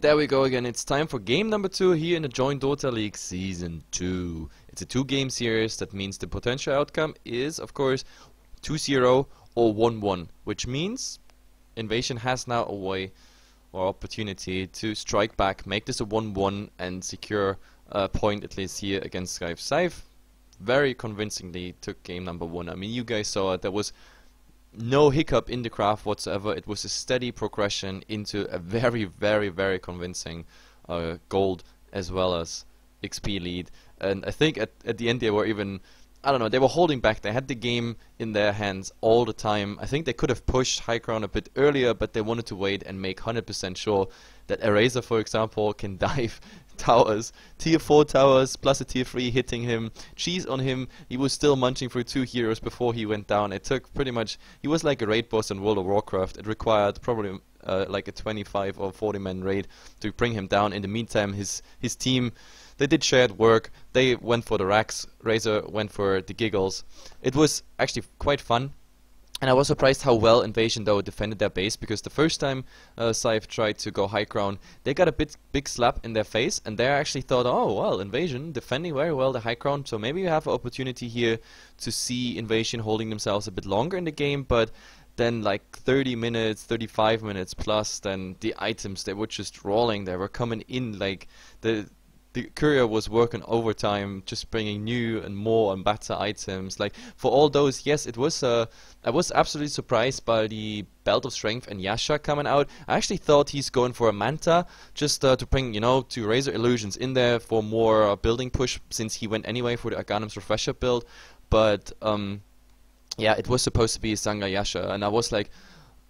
There we go again. It's time for game number two here in the joinDOTA League Season 2. It's a two game series. That means the potential outcome is, of course, 2-0 or 1-1. Which means Invasion has now a way or opportunity to strike back, make this a 1-1 and secure a point at least here against Scythe. Scythe very convincingly took game number one. I mean, you guys saw it. There was no hiccup in the craft whatsoever. It was a steady progression into a very, very, very convincing uh, gold as well as XP lead. And I think at, at the end they were even, I don't know, they were holding back. They had the game in their hands all the time. I think they could have pushed high ground a bit earlier, but they wanted to wait and make 100% sure that Razor, for example, can dive towers, tier 4 towers plus a tier 3 hitting him, cheese on him, he was still munching through two heroes before he went down. It took pretty much, he was like a raid boss in World of Warcraft, it required probably uh, like a 25 or 40 man raid to bring him down. In the meantime, his, his team, they did shared work, they went for the racks, Razor went for the giggles. It was actually quite fun and I was surprised how well Invasion though defended their base because the first time uh, Scythe tried to go high ground, they got a bit big slap in their face, and they actually thought, oh well, Invasion defending very well the high ground, so maybe we have an opportunity here to see Invasion holding themselves a bit longer in the game, but then like 30 minutes, 35 minutes plus, then the items they were just rolling, they were coming in like the the courier was working overtime, just bringing new and more and better items. Like for all those, yes, it was. Uh, I was absolutely surprised by the Belt of Strength and Yasha coming out. I actually thought he's going for a Manta, just uh, to bring you know to Razor Illusions in there for more uh, building push, since he went anyway for the Aghanim's Refresher build. But um, yeah, it was supposed to be Sange Yasha, and I was like,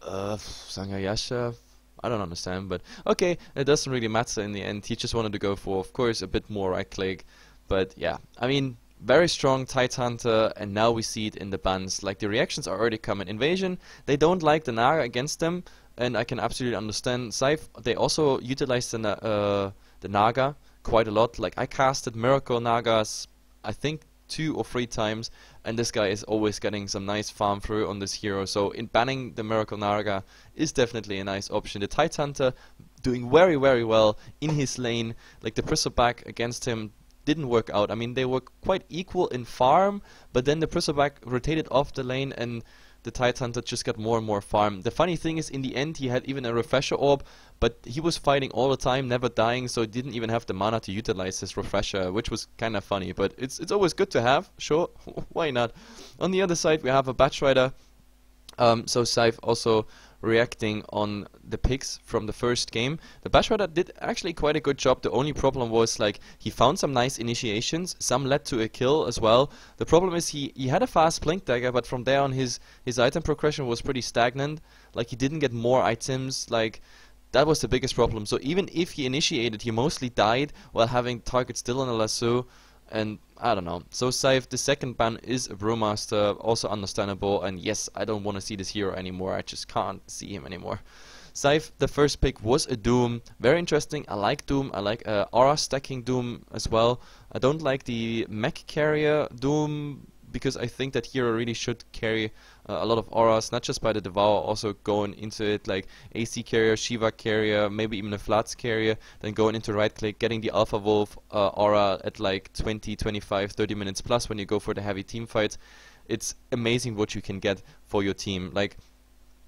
uh, Sange Yasha I don't understand, but okay, it doesn't really matter in the end. He just wanted to go for, of course, a bit more right click, but yeah, I mean, very strong Tidehunter, and now we see it in the bans. Like the reactions are already coming. Invasion, they don't like the Naga against them, and I can absolutely understand. Scythe, they also utilize the uh, the Naga quite a lot. Like I casted Miracle Nagas, I think two or three times, and this guy is always getting some nice farm through on this hero. So in banning the Miracle Naga is definitely a nice option. The Tidehunter doing very very well in his lane. Like the Bristleback against him didn't work out. I mean they were quite equal in farm, but then the Bristleback rotated off the lane and the Tidehunter just got more and more farm. The funny thing is, in the end, he had even a Refresher Orb, but he was fighting all the time, never dying, so he didn't even have the mana to utilize his Refresher, which was kind of funny. But it's it's always good to have, sure, why not? On the other side, we have a Batrider. Um, so Scythe also reacting on the picks from the first game. The Rider did actually quite a good job. The only problem was like he found some nice initiations. Some led to a kill as well. The problem is he, he had a fast blink dagger, but from there on his his item progression was pretty stagnant. Like he didn't get more items. Like that was the biggest problem. So even if he initiated, he mostly died while having target still on a lasso and I don't know. So Scythe, the second ban is a Brewmaster, also understandable, and yes, I don't want to see this hero anymore, I just can't see him anymore. Scythe, the first pick was a Doom, very interesting, I like Doom, I like uh, aura stacking Doom as well. I don't like the mech carrier Doom because I think that hero really should carry a lot of auras, not just by the Devour, also going into it like AC carrier, Shiva carrier, maybe even a Vlads carrier, then going into right click, getting the Alpha Wolf uh, aura at like 20, 25, 30 minutes plus when you go for the heavy team fights. It's amazing what you can get for your team. Like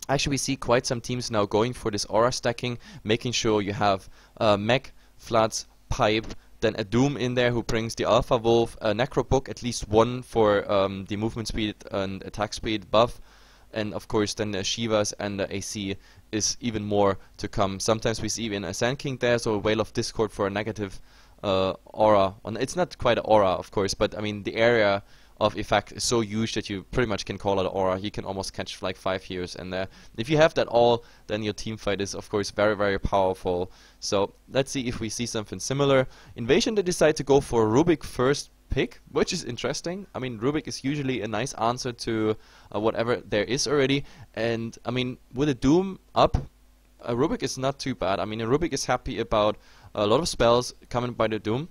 actually we see quite some teams now going for this aura stacking, making sure you have uh, mech, Vlads, pipe, then a Doom in there who brings the Alpha Wolf, a Necrobook, at least one for um, the movement speed and attack speed buff, and of course then the Shivas and the AC is even more to come. Sometimes we see even a Sand King there, so a Veil of Discord for a negative uh, aura. It's not quite an aura, of course, but I mean the area of effect is so huge that you pretty much can call it aura. You can almost catch like five heroes and there. If you have that all, then your team fight is of course very very powerful. So let's see if we see something similar. Invasion they decide to go for Rubik first pick, which is interesting. I mean, Rubik is usually a nice answer to uh, whatever there is already. And I mean, with a Doom up, a Rubik is not too bad. I mean, a Rubik is happy about a lot of spells coming by the Doom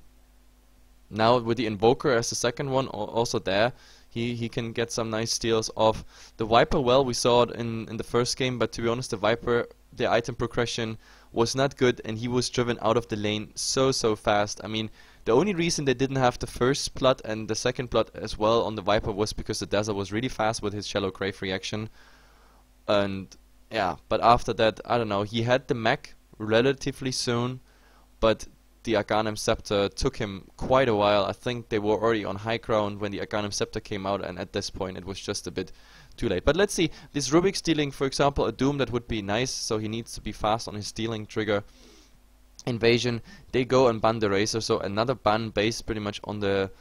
now with the Invoker as the second one also there, he, he can get some nice steals off. The Viper, well, we saw it in, in the first game, but to be honest, the Viper, the item progression was not good, and he was driven out of the lane so, so fast. I mean, the only reason they didn't have the first blood and the second blood as well on the Viper was because the Dazzle was really fast with his Shallow Grave reaction. And yeah, but after that, I don't know, he had the mech relatively soon, but the Aghanim Scepter took him quite a while. I think they were already on high ground when the Aghanim Scepter came out, and at this point it was just a bit too late. But let's see, this Rubik stealing, for example, a Doom that would be nice, so he needs to be fast on his stealing trigger. Invasion, they go and ban the Razor, so another ban based pretty much on the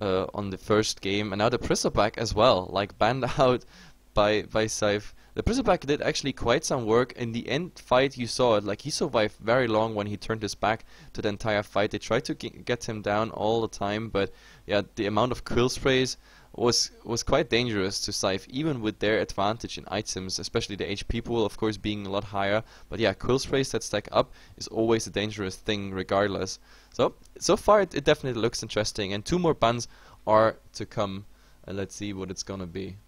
uh, on the first game, and now the Bristleback as well, like banned out by by Scythe. The Bristleback did actually quite some work. In the end fight, you saw it. Like he survived very long when he turned his back to the entire fight. They tried to get him down all the time, but yeah, the amount of quill sprays was was quite dangerous to Scythe, even with their advantage in items, especially the HP pool, of course, being a lot higher. But yeah, quill sprays that stack up is always a dangerous thing, regardless. So so far, it, it definitely looks interesting, and two more bans are to come. And let's see what it's gonna be.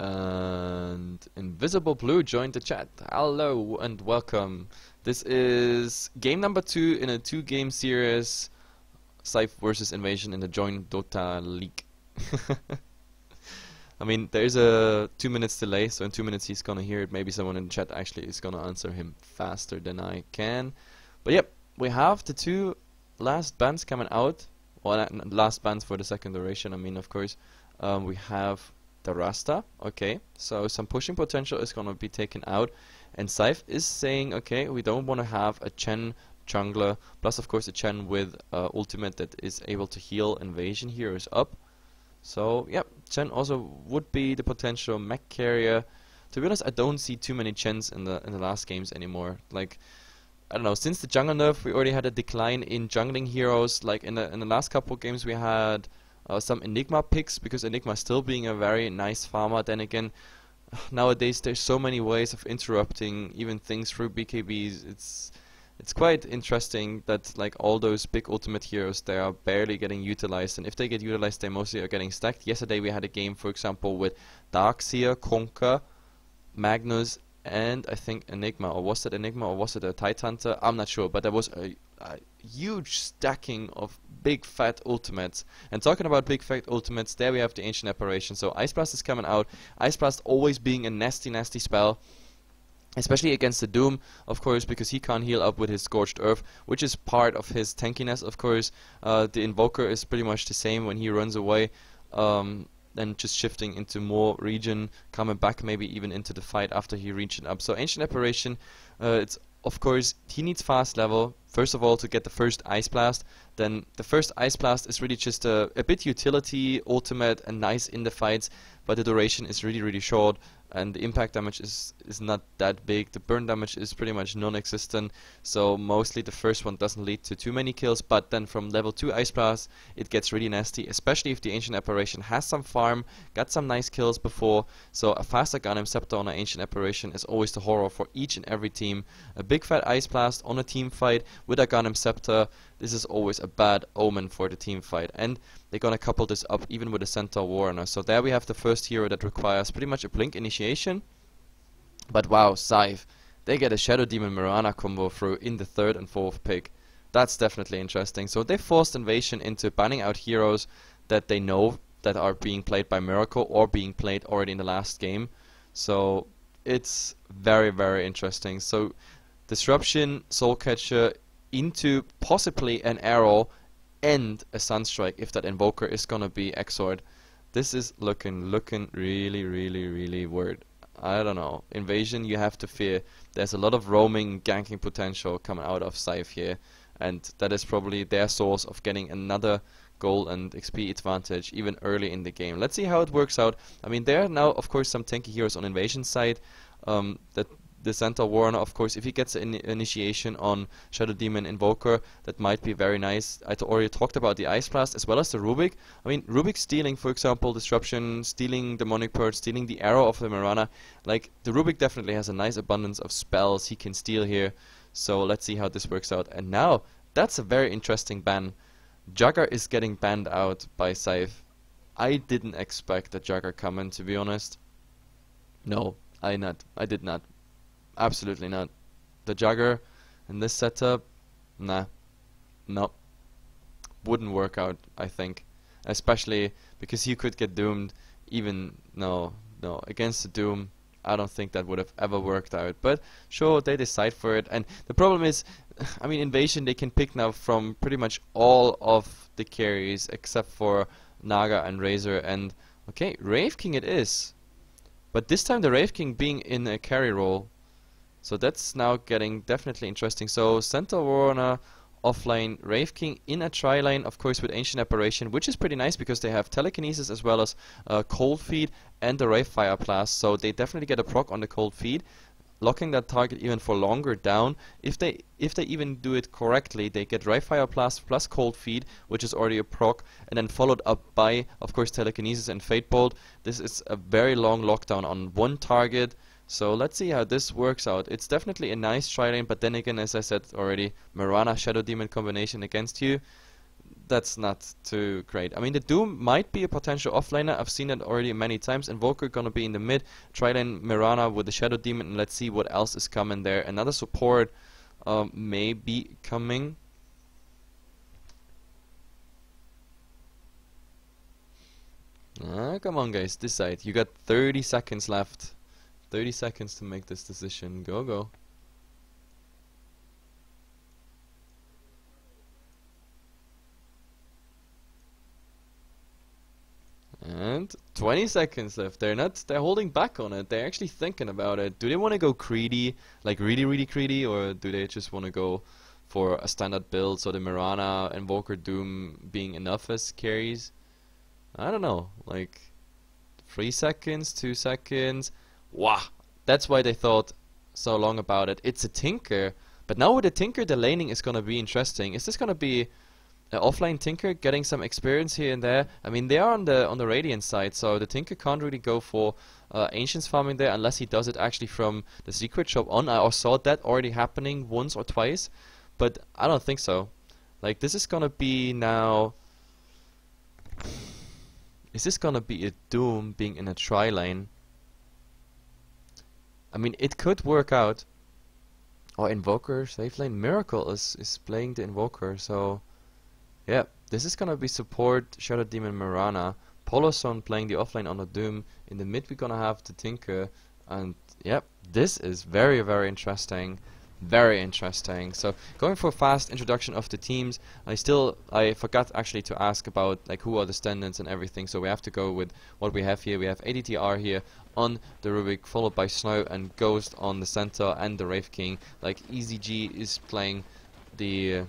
And Invisible Blue joined the chat. Hello and welcome. This is game number two in a two game series Scythe versus Invasion in the joinDOTA League. I mean, there's a two minutes delay, so in two minutes he's gonna hear it. Maybe someone in the chat actually is gonna answer him faster than I can. But yep, we have the two last bands coming out. Well, last bands for the second duration, I mean, of course. Um, we have the Rasta. Okay, so some pushing potential is going to be taken out. And Scythe is saying, okay, we don't want to have a Chen jungler, plus of course a Chen with uh, ultimate that is able to heal invasion heroes up. So, yeah, Chen also would be the potential mech carrier. To be honest, I don't see too many Chens in the in the last games anymore. Like, I don't know, since the jungle nerf, we already had a decline in jungling heroes. Like in the in the last couple games, we had uh, some Enigma picks because Enigma still being a very nice farmer. Then again, nowadays there's so many ways of interrupting even things through BKBs. It's it's quite interesting that like all those big ultimate heroes they are barely getting utilized and if they get utilized they mostly are getting stacked. Yesterday we had a game for example with Darkseer, Kunkka, Magnus and I think Enigma or was it Enigma or was it a Tidehunter? I'm not sure but there was a, a huge stacking of big fat ultimates. And talking about big fat ultimates, there we have the Ancient Apparition. So Ice Blast is coming out. Ice Blast always being a nasty, nasty spell. Especially against the Doom, of course, because he can't heal up with his Scorched Earth, which is part of his tankiness, of course. Uh, the Invoker is pretty much the same when he runs away. Um, then just shifting into more region, coming back maybe even into the fight after he reached up. So Ancient Apparition, uh, it's of course, he needs fast level, first of all, to get the first Ice Blast. Then the first Ice Blast is really just a, a bit utility, ultimate, and nice in the fights, but the duration is really, really short and the impact damage is is not that big. The burn damage is pretty much non-existent, so mostly the first one doesn't lead to too many kills. But then from level two Ice Blast, it gets really nasty, especially if the Ancient Apparition has some farm, got some nice kills before. So a faster Aghanim Scepter on an Ancient Apparition is always the horror for each and every team. A big fat Ice Blast on a team fight with a Aghanim Scepter, this is always a bad omen for the team fight. And they're gonna couple this up even with a Centaur Warrunner. So there we have the first hero that requires pretty much a Blink initiation. But wow, Scythe, they get a Shadow Demon Mirana combo through in the third and fourth pick. That's definitely interesting. So they forced Invasion into banning out heroes that they know that are being played by Miracle or being played already in the last game. So it's very, very interesting. So Disruption, Soul Catcher into possibly an arrow and a Sunstrike if that Invoker is gonna be Exort. This is looking looking really really really weird. I don't know. Invasion you have to fear. There's a lot of roaming ganking potential coming out of Scythe here and that is probably their source of getting another goal and XP advantage even early in the game. Let's see how it works out. I mean there are now of course some tanky heroes on invasion side um, that the Centaur Warrunner, of course, if he gets an initiation on Shadow Demon Invoker, that might be very nice. I already talked about the Ice Blast as well as the Rubik. I mean, Rubik stealing, for example, Disruption, stealing Demonic Purge, stealing the Arrow of the Mirana. Like, the Rubik definitely has a nice abundance of spells he can steal here. So let's see how this works out. And now, that's a very interesting ban. Jugger is getting banned out by Scythe. I didn't expect a Jugger coming, to be honest. No, I not. I did not. Absolutely not. The Jugger in this setup, nah. No. Wouldn't work out, I think. Especially because you could get doomed even no no against the Doom I don't think that would have ever worked out. But sure, they decide for it. And the problem is, I mean, Invasion, they can pick now from pretty much all of the carries except for Naga and Razor. And, okay, Wraith King it is. But this time the Wraith King being in a carry role. So that's now getting definitely interesting. So Centaur Warrunner offline Wraith King in a tri-lane, of course with Ancient Apparition, which is pretty nice because they have Telekinesis as well as uh, Cold Feet and the Wraith Fire Blast, so they definitely get a proc on the Cold Feet, locking that target even for longer down. If they if they even do it correctly, they get Wraith Fire Blast plus Cold Feet, which is already a proc, and then followed up by, of course, Telekinesis and Fade Bolt. This is a very long lockdown on one target. So let's see how this works out. It's definitely a nice tri-lane, but then again, as I said already, Mirana Shadow Demon combination against you, that's not too great. I mean, the Doom might be a potential offlaner. I've seen it already many times. Invoker gonna be in the mid, tri-lane Mirana with the Shadow Demon, and let's see what else is coming there. Another support um, may be coming. Ah, come on guys, decide. You got 30 seconds left. 30 seconds to make this decision. Go, go. And 20 seconds left. They're not, they're holding back on it. They're actually thinking about it. Do they want to go greedy, like really, really greedy, or do they just want to go for a standard build, so the Mirana, Invoker, Doom being enough as carries? I don't know, like 3 seconds, 2 seconds, Wow, that's why they thought so long about it. It's a Tinker, but now with the Tinker, the laning is gonna be interesting. Is this gonna be an offline Tinker getting some experience here and there? I mean, they are on the on the Radiant side, so the Tinker can't really go for uh, Ancients farming there unless he does it actually from the Secret Shop on. I saw that already happening once or twice, but I don't think so. Like, this is gonna be now... Is this gonna be a Doom being in a tri-lane? I mean, it could work out. Or Invoker, Safe Lane. Miracle is, is playing the Invoker, so... Yeah, this is gonna be support Shadow Demon Mirana. Poloson playing the offlane on the Doom. In the mid we're gonna have the Tinker. And, yep, this is very, very interesting very interesting. So going for a fast introduction of the teams, I still I forgot actually to ask about like who are the standards and everything. So we have to go with what we have here. We have ADTR here on the Rubik, followed by Snow and Ghost on the Centaur and the Wraith King. Like EZG is playing the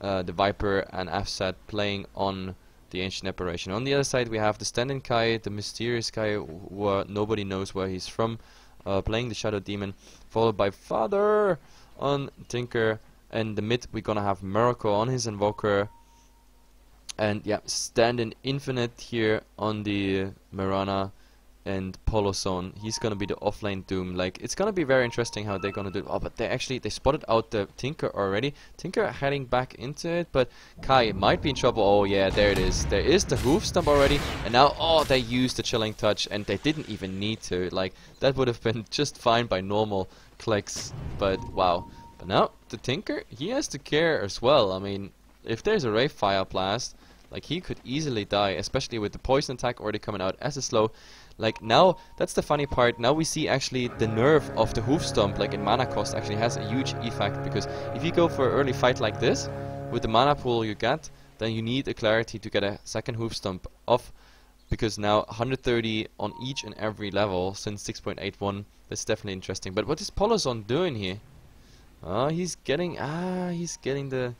uh, the Viper and FSET playing on the Ancient Apparition. On the other side we have the Stand-in Kai, the mysterious guy who nobody knows where he's from uh, playing the Shadow Demon, followed by Father on Tinker, and the mid we're gonna have Miracle on his Invoker, and yeah, Stand-in Infinite here on the Mirana, and Poloson. He's gonna be the offlane Doom. Like it's gonna be very interesting how they're gonna do. It. Oh, but they actually they spotted out the Tinker already. Tinker heading back into it, but Kai might be in trouble. Oh yeah, there it is. There is the hoof stomp already, and now oh they used the chilling touch, and they didn't even need to. Like that would have been just fine by normal clicks, but wow. But now the Tinker, he has to care as well. I mean, if there's a Wraith Fire Blast, like he could easily die, especially with the poison attack already coming out as a slow. Like now, that's the funny part, now we see actually the nerve of the hoof stomp, like in mana cost, actually has a huge effect, because if you go for an early fight like this, with the mana pool you get, then you need a clarity to get a second hoof stomp off, because now 130 on each and every level since 6.81, that's definitely interesting. But what is Polozone doing here? Ah, he's getting, ah, he's getting the,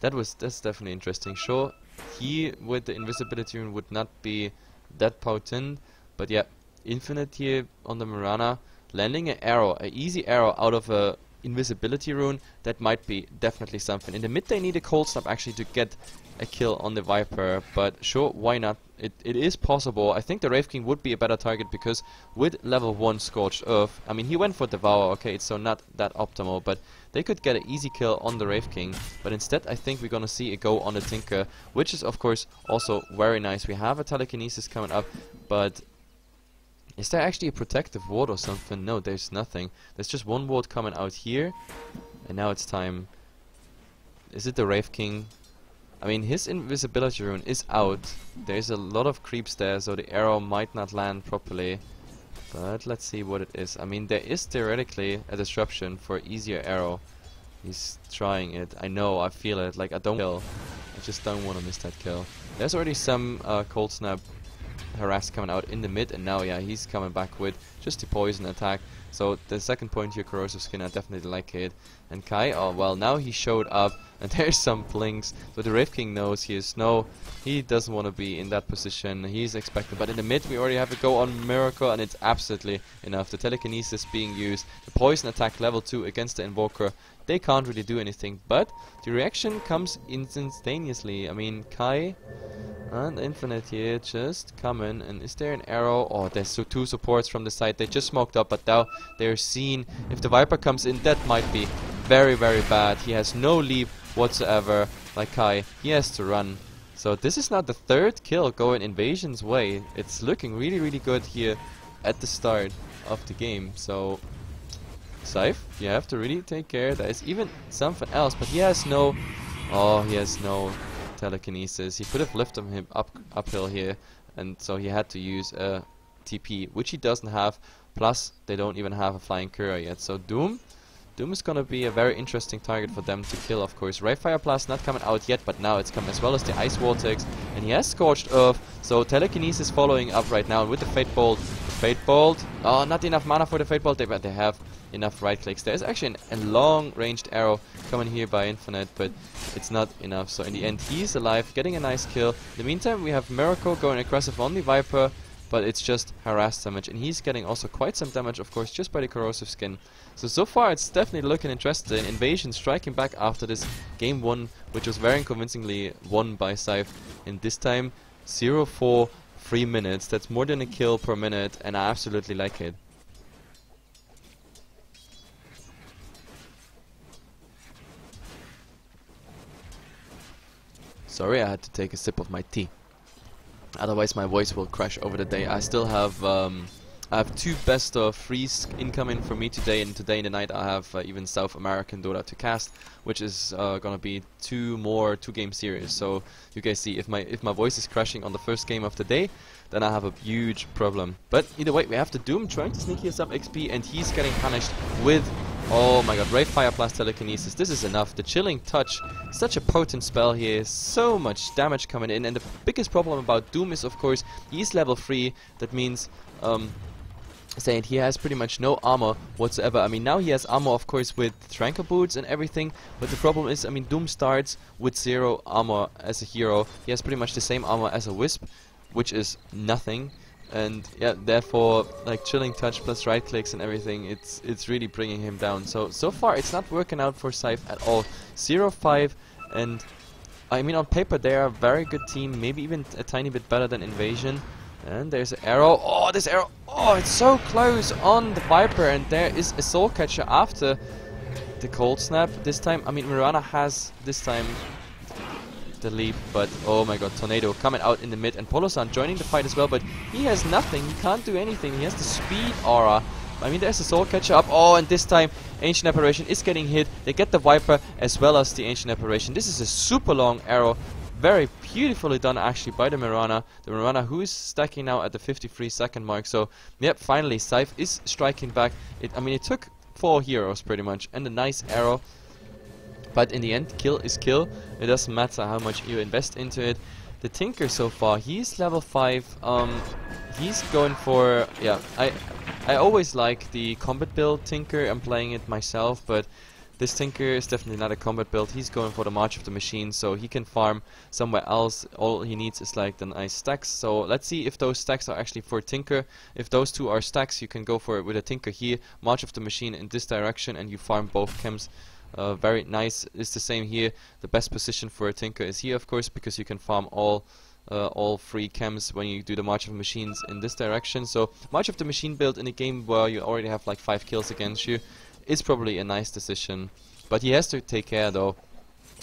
that was, that's definitely interesting. Sure, he with the invisibility rune would not be that potent. But yeah, Infinite here on the Mirana, landing an arrow, an easy arrow out of a invisibility rune, that might be definitely something. In the mid they need a cold snap actually to get a kill on the Viper, but sure, why not? It, it is possible. I think the Wraith King would be a better target because with level 1 Scorched Earth, I mean he went for Devour, okay, so not that optimal, but they could get an easy kill on the Wraith King, but instead I think we're gonna see a go on the Tinker, which is of course also very nice. We have a Telekinesis coming up, but is there actually a protective ward or something? No, there's nothing. There's just one ward coming out here. And now it's time. Is it the Wraith King? I mean, his invisibility rune is out. There's a lot of creeps there, so the arrow might not land properly. But let's see what it is. I mean, there is theoretically a disruption for easier arrow. He's trying it. I know, I feel it. Like, I don't kill. I just don't want to miss that kill. There's already some uh, cold snap harass coming out in the mid and now yeah he's coming back with just the poison attack. So the second point here corrosive skin I definitely like it. And Kai oh well now he showed up and there's some blinks. But the Wraith King knows he is no he doesn't want to be in that position. He's expected but in the mid we already have a go on Miracle and it's absolutely enough. The telekinesis being used. The poison attack level 2 against the invoker they can't really do anything but the reaction comes instantaneously I mean Kai and Infinite here just come in, And is there an arrow? Oh, there's so two supports from the side. They just smoked up, but now they're seen. If the Viper comes in, that might be very, very bad. He has no leap whatsoever, like Kai. He has to run. So this is now the third kill going Invasion's way. It's looking really, really good here at the start of the game. So, Scythe, you have to really take care. There is even something else, but he has no... Oh, he has no telekinesis. He could have lifted him up uphill here, and so he had to use a TP, which he doesn't have. Plus, they don't even have a flying courier yet. So Doom, Doom is gonna be a very interesting target for them to kill, of course. Wraith Fire Blast not coming out yet, but now it's come as well as the Ice Vortex, and he has Scorched Earth. So Telekinesis following up right now with the Fade Bolt. Fade Bolt, oh, not enough mana for the Fade Bolt, they, but they have enough right clicks. There's actually an, a long ranged arrow coming here by Infinite, but it's not enough. So in the end, he's alive, getting a nice kill. In the meantime, we have Miracle going aggressive on the Viper, but it's just harass damage. And he's getting also quite some damage, of course, just by the corrosive skin. So, so far it's definitely looking interesting. Invasion striking back after this game 1, which was very convincingly won by Scythe. And this time, 0-4, 3 minutes. That's more than a kill per minute, and I absolutely like it. Sorry, I had to take a sip of my tea. Otherwise, my voice will crash over the day. I still have um, I have two best of threes incoming for me today, and today in the night I have uh, even South American Dota to cast, which is uh, gonna be two more two-game series. So you guys see if my if my voice is crashing on the first game of the day, then I have a huge problem. But either way, we have the Doom trying to sneak here some XP, and he's getting punished with Oh my god, Wraith Fire plus Telekinesis, this is enough. The Chilling Touch, such a potent spell here, so much damage coming in. And the biggest problem about Doom is, of course, he's level 3. That means, um, saying he has pretty much no armor whatsoever. I mean, now he has armor, of course, with Tranquil Boots and everything, but the problem is, I mean, Doom starts with zero armor as a hero. He has pretty much the same armor as a Wisp, which is nothing and yeah therefore like chilling touch plus right clicks and everything it's it's really bringing him down so so far it's not working out for Scythe at all 0-5 and I mean on paper they are a very good team maybe even a tiny bit better than Invasion and there's an arrow oh this arrow oh it's so close on the Viper and there is a soul catcher after the cold snap this time I mean Mirana has this time the leap, but oh my god, Tornado coming out in the mid, and Polosan joining the fight as well, but he has nothing, he can't do anything, he has the speed aura. I mean, there's a soul catcher up. Oh, and this time, Ancient Apparition is getting hit. They get the Viper as well as the Ancient Apparition. This is a super long arrow. Very beautifully done, actually, by the Mirana. The Mirana who is stacking now at the 53 second mark. So, yep, finally, Scythe is striking back. It, I mean, it took four heroes, pretty much. And a nice arrow. But in the end, kill is kill. It doesn't matter how much you invest into it. The Tinker so far, he's level 5. Um, he's going for... Yeah, I, I always like the combat build Tinker. I'm playing it myself, but This Tinker is definitely not a combat build. He's going for the March of the Machine, so he can farm somewhere else. All he needs is like the nice stacks. So let's see if those stacks are actually for Tinker. If those two are stacks, you can go for it with a Tinker here, March of the Machine in this direction, and you farm both chems. Uh, very nice. It's the same here. The best position for a Tinker is here, of course, because you can farm all uh, all free chems when you do the March of Machines in this direction. So March of the Machine build in a game where you already have like 5 kills against you is probably a nice decision. But he has to take care though,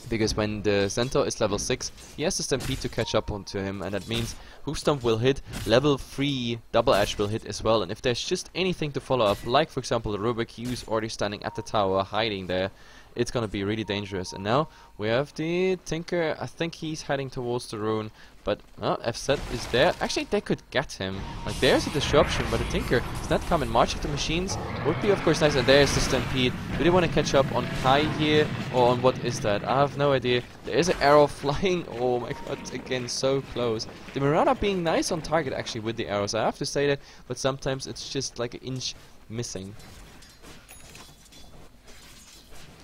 because when the Centaur is level 6, he has to Stampede to catch up onto him, and that means Hoof Stomp will hit, level 3 Double Edge will hit as well, and if there's just anything to follow up, like for example the Rubik, he's already standing at the tower, hiding there, it's gonna be really dangerous. And now we have the Tinker, I think he's heading towards the rune, but uh, FZ is there. Actually, they could get him. Like, there's a disruption, but the Tinker is not coming. March of the Machines would be, of course, nice. And there's the Stampede. Do they want to catch up on Kai here, or on what is that? I have no idea. There is an arrow flying. Oh my god, again, so close. The Mirana being nice on target, actually, with the arrows. I have to say that, but sometimes it's just like an inch missing.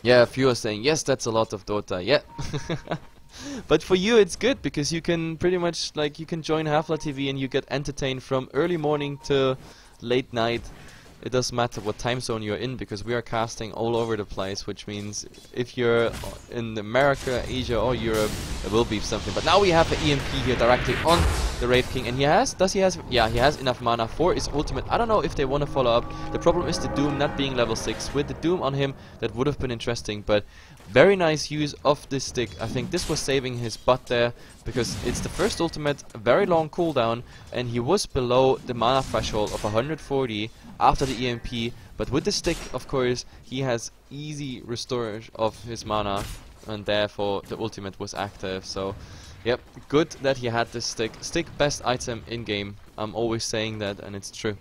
Yeah, a few are saying, yes, that's a lot of Dota. Yeah. but for you it's good because you can pretty much like you can join HeflaTV and you get entertained from early morning to late night. It doesn't matter what time zone you're in because we are casting all over the place which means if you're in America, Asia or Europe it will be something. But now we have the EMP here directly on the Wraith King and he has, does he has, yeah he has enough mana for his ultimate. I don't know if they want to follow up. The problem is the Doom not being level 6 with the Doom on him that would have been interesting but very nice use of this stick I think this was saving his butt there because it's the first ultimate, very long cooldown and he was below the mana threshold of 140 after the EMP, but with the stick, of course, he has easy restore of his mana, and therefore the ultimate was active. So, yep, good that he had this stick. Stick best item in game. I'm always saying that, and it's true.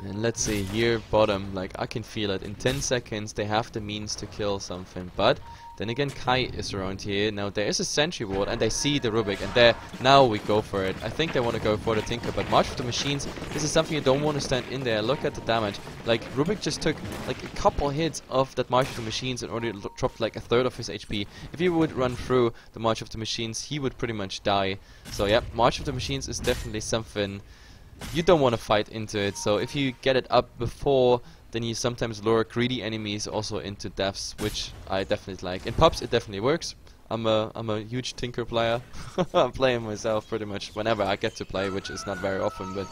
And let's see, here bottom, like I can feel it. In 10 seconds they have the means to kill something, but then again, Kai is around here. Now there is a sentry ward, and they see the Rubik, and there, now we go for it. I think they want to go for the Tinker, but March of the Machines, this is something you don't want to stand in there. Look at the damage. Like, Rubik just took like a couple hits of that March of the Machines and already dropped like a third of his HP. If he would run through the March of the Machines, he would pretty much die. So yeah, March of the Machines is definitely something you don't want to fight into it. So if you get it up before then you sometimes lure greedy enemies also into deaths, which I definitely like. In pubs, it definitely works. I'm a I'm a huge Tinker player. I'm playing myself pretty much whenever I get to play, which is not very often. But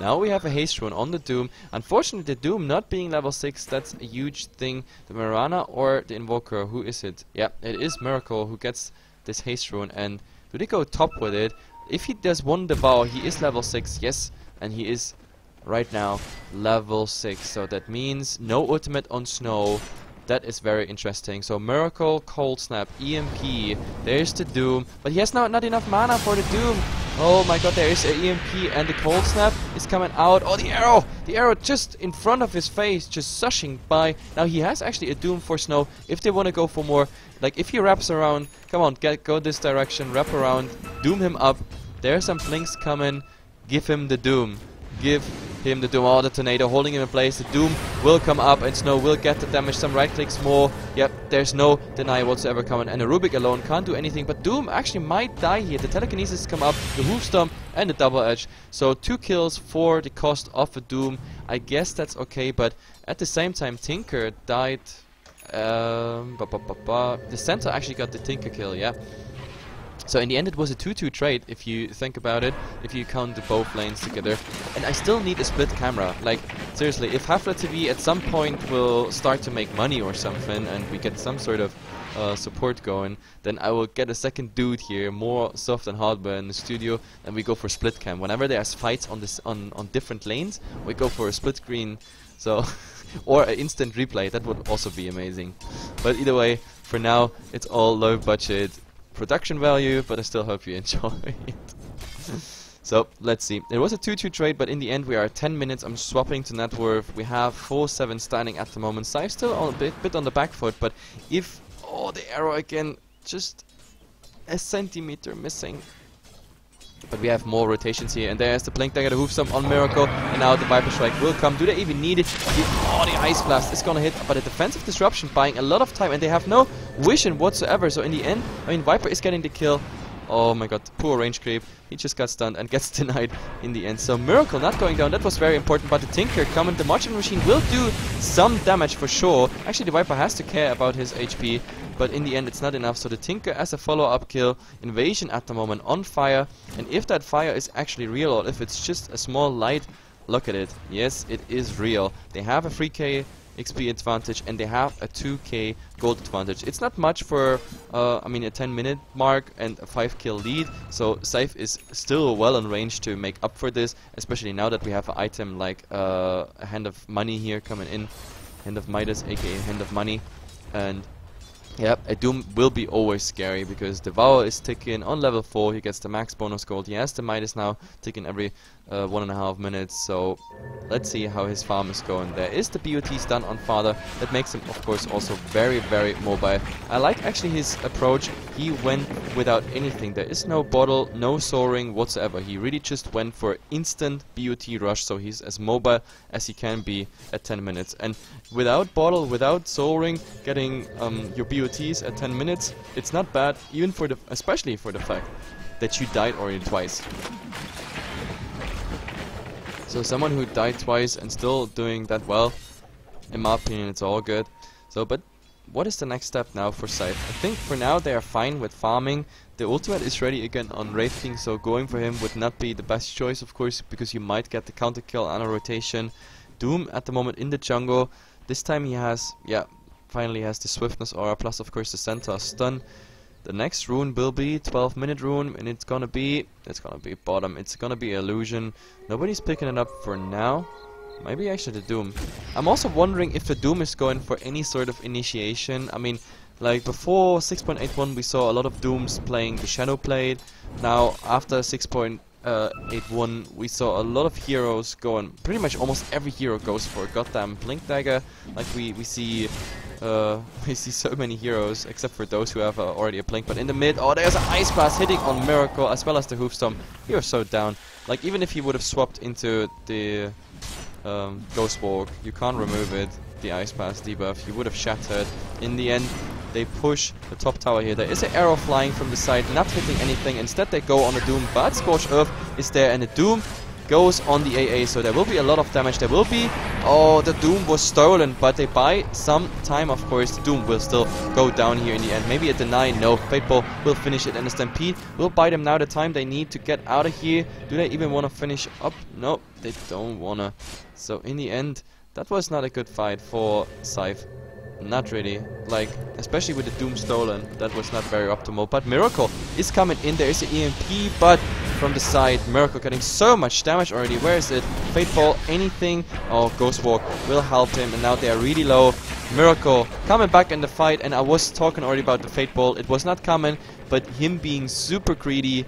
now we have a haste rune on the Doom. Unfortunately, the Doom not being level 6, that's a huge thing. The Mirana or the Invoker, who is it? Yeah, it is Miracle who gets this haste rune. And do they go top with it? If he does one devour, he is level 6, yes, and he is right now level 6 so that means no ultimate on snow. That is very interesting. So miracle cold snap emp there's the doom. But he has not not enough mana for the doom. Oh my god there is a emp and the cold snap is coming out. Oh the arrow! The arrow just in front of his face just sushing by. Now he has actually a doom for snow. If they want to go for more like if he wraps around come on get go this direction wrap around doom him up there's some blinks coming give him the doom give him the Doom. Oh, the Tornado holding him in place. The Doom will come up and Snow will get the damage. Some right clicks more. Yep, there's no deny whatsoever coming. And the Rubik alone can't do anything. But Doom actually might die here. The Telekinesis come up, the Hoof Stomp, and the Double Edge. So two kills for the cost of a Doom. I guess that's okay. But at the same time, Tinker died. Um, ba -ba -ba the Centaur actually got the Tinker kill, yeah. So in the end it was a 2-2 trade if you think about it, if you count the both lanes together. And I still need a split camera. Like, seriously, if HeflaTV at some point will start to make money or something and we get some sort of uh, support going, then I will get a second dude here, more soft and hardware in the studio, and we go for split cam. Whenever there's fights on this on, on different lanes, we go for a split screen. So, or an instant replay, that would also be amazing. But either way, for now, it's all low budget production value, but I still hope you enjoy it. so, let's see. It was a 2-2 trade, but in the end we are at 10 minutes. I'm swapping to net worth. We have 4-7 standing at the moment. Scythe still a bit, bit on the back foot, but if... Oh, the arrow again. Just a centimeter missing. But we have more rotations here, and there's the Blink Dagger, the Hoofstomp on Miracle, and now the Viper Strike will come. Do they even need it? The, oh, the Ice Blast is gonna hit, but a defensive disruption buying a lot of time, and they have no vision whatsoever. So in the end, I mean, Viper is getting the kill. Oh my god, poor range creep. He just got stunned and gets denied in the end. So Miracle not going down, that was very important. But the Tinker coming, the Marching Machine will do some damage for sure. Actually, the Viper has to care about his HP. But in the end, it's not enough. So the Tinker as a follow-up kill. Invasion at the moment on fire. And if that fire is actually real or if it's just a small light, look at it. Yes, it is real. They have a 3k XP advantage and they have a 2k gold advantage. It's not much for, uh, I mean, a 10 minute mark and a 5 kill lead, so Scythe is still well in range to make up for this, especially now that we have an item like uh, a Hand of Money here coming in, Hand of Midas, aka Hand of Money, and Yep, a Doom will be always scary because Devour is ticking on level 4, he gets the max bonus gold, he has the Midas now ticking every uh, one and a half minutes, so let's see how his farm is going. There is the BOT stun on Father, that makes him of course also very very mobile. I like actually his approach, he went without anything, there is no bottle, no soaring whatsoever, he really just went for instant BOT rush, so he's as mobile as he can be at 10 minutes. And without bottle, without soaring, getting um, your BOTs at 10 minutes, it's not bad, even for the, especially for the fact that you died already twice. So someone who died twice and still doing that well, in my opinion, it's all good. So, but what is the next step now for Scythe? I think for now they are fine with farming. The ultimate is ready again on Wraith King, so going for him would not be the best choice, of course, because you might get the counter kill on a rotation. Doom at the moment in the jungle. This time he has, yeah, finally has the swiftness aura, plus of course the centaur stun. The next rune will be 12 minute rune and it's gonna be it's gonna be bottom. It's gonna be illusion. Nobody's picking it up for now. Maybe actually the Doom. I'm also wondering if the Doom is going for any sort of initiation. I mean, like before 6.81 we saw a lot of Dooms playing the Shadow Blade. Now after 6.81 we saw a lot of heroes going, pretty much almost every hero goes for a goddamn Blink Dagger. Like we, we see uh, we see so many heroes, except for those who have uh, already a blink. But in the mid, oh, there's an Ice Blast hitting on Miracle, as well as the Hoofstomp. Was so down. Like, even if he would have swapped into the um, Ghost Walk, you can't remove it, the Ice Blast debuff. He would have shattered. In the end, they push the top tower here. There is an arrow flying from the side, not hitting anything. Instead, they go on the Doom, but Scorched Earth is there, and the Doom goes on the AA, so there will be a lot of damage. There will be... Oh, the Doom was stolen, but they buy some time, of course. The Doom will still go down here in the end. Maybe a deny, no. Fade Bolt will finish it, and the Stampede will buy them now the time they need to get out of here. Do they even want to finish up? No, they don't want to. So in the end, that was not a good fight for Scythe. Not really. Like, especially with the Doom stolen, that was not very optimal. But Miracle is coming in. There is an EMP, but from the side, Miracle getting so much damage already. Where is it? Fade Bolt, anything? Oh, Ghost Walk will help him. And now they are really low. Miracle coming back in the fight. And I was talking already about the Fade Bolt. It was not coming, but him being super greedy,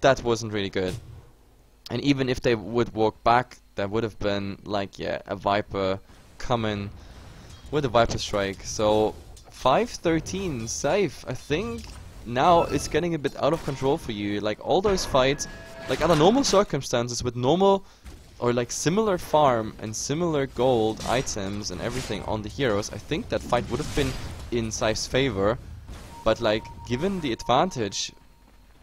that wasn't really good. And even if they would walk back, that would have been like, yeah, a Viper coming with a Viper Strike. So 513 safe. I think now it's getting a bit out of control for you. Like all those fights, like under normal circumstances with normal or like similar farm and similar gold items and everything on the heroes, I think that fight would have been in Scythe's favor. But like given the advantage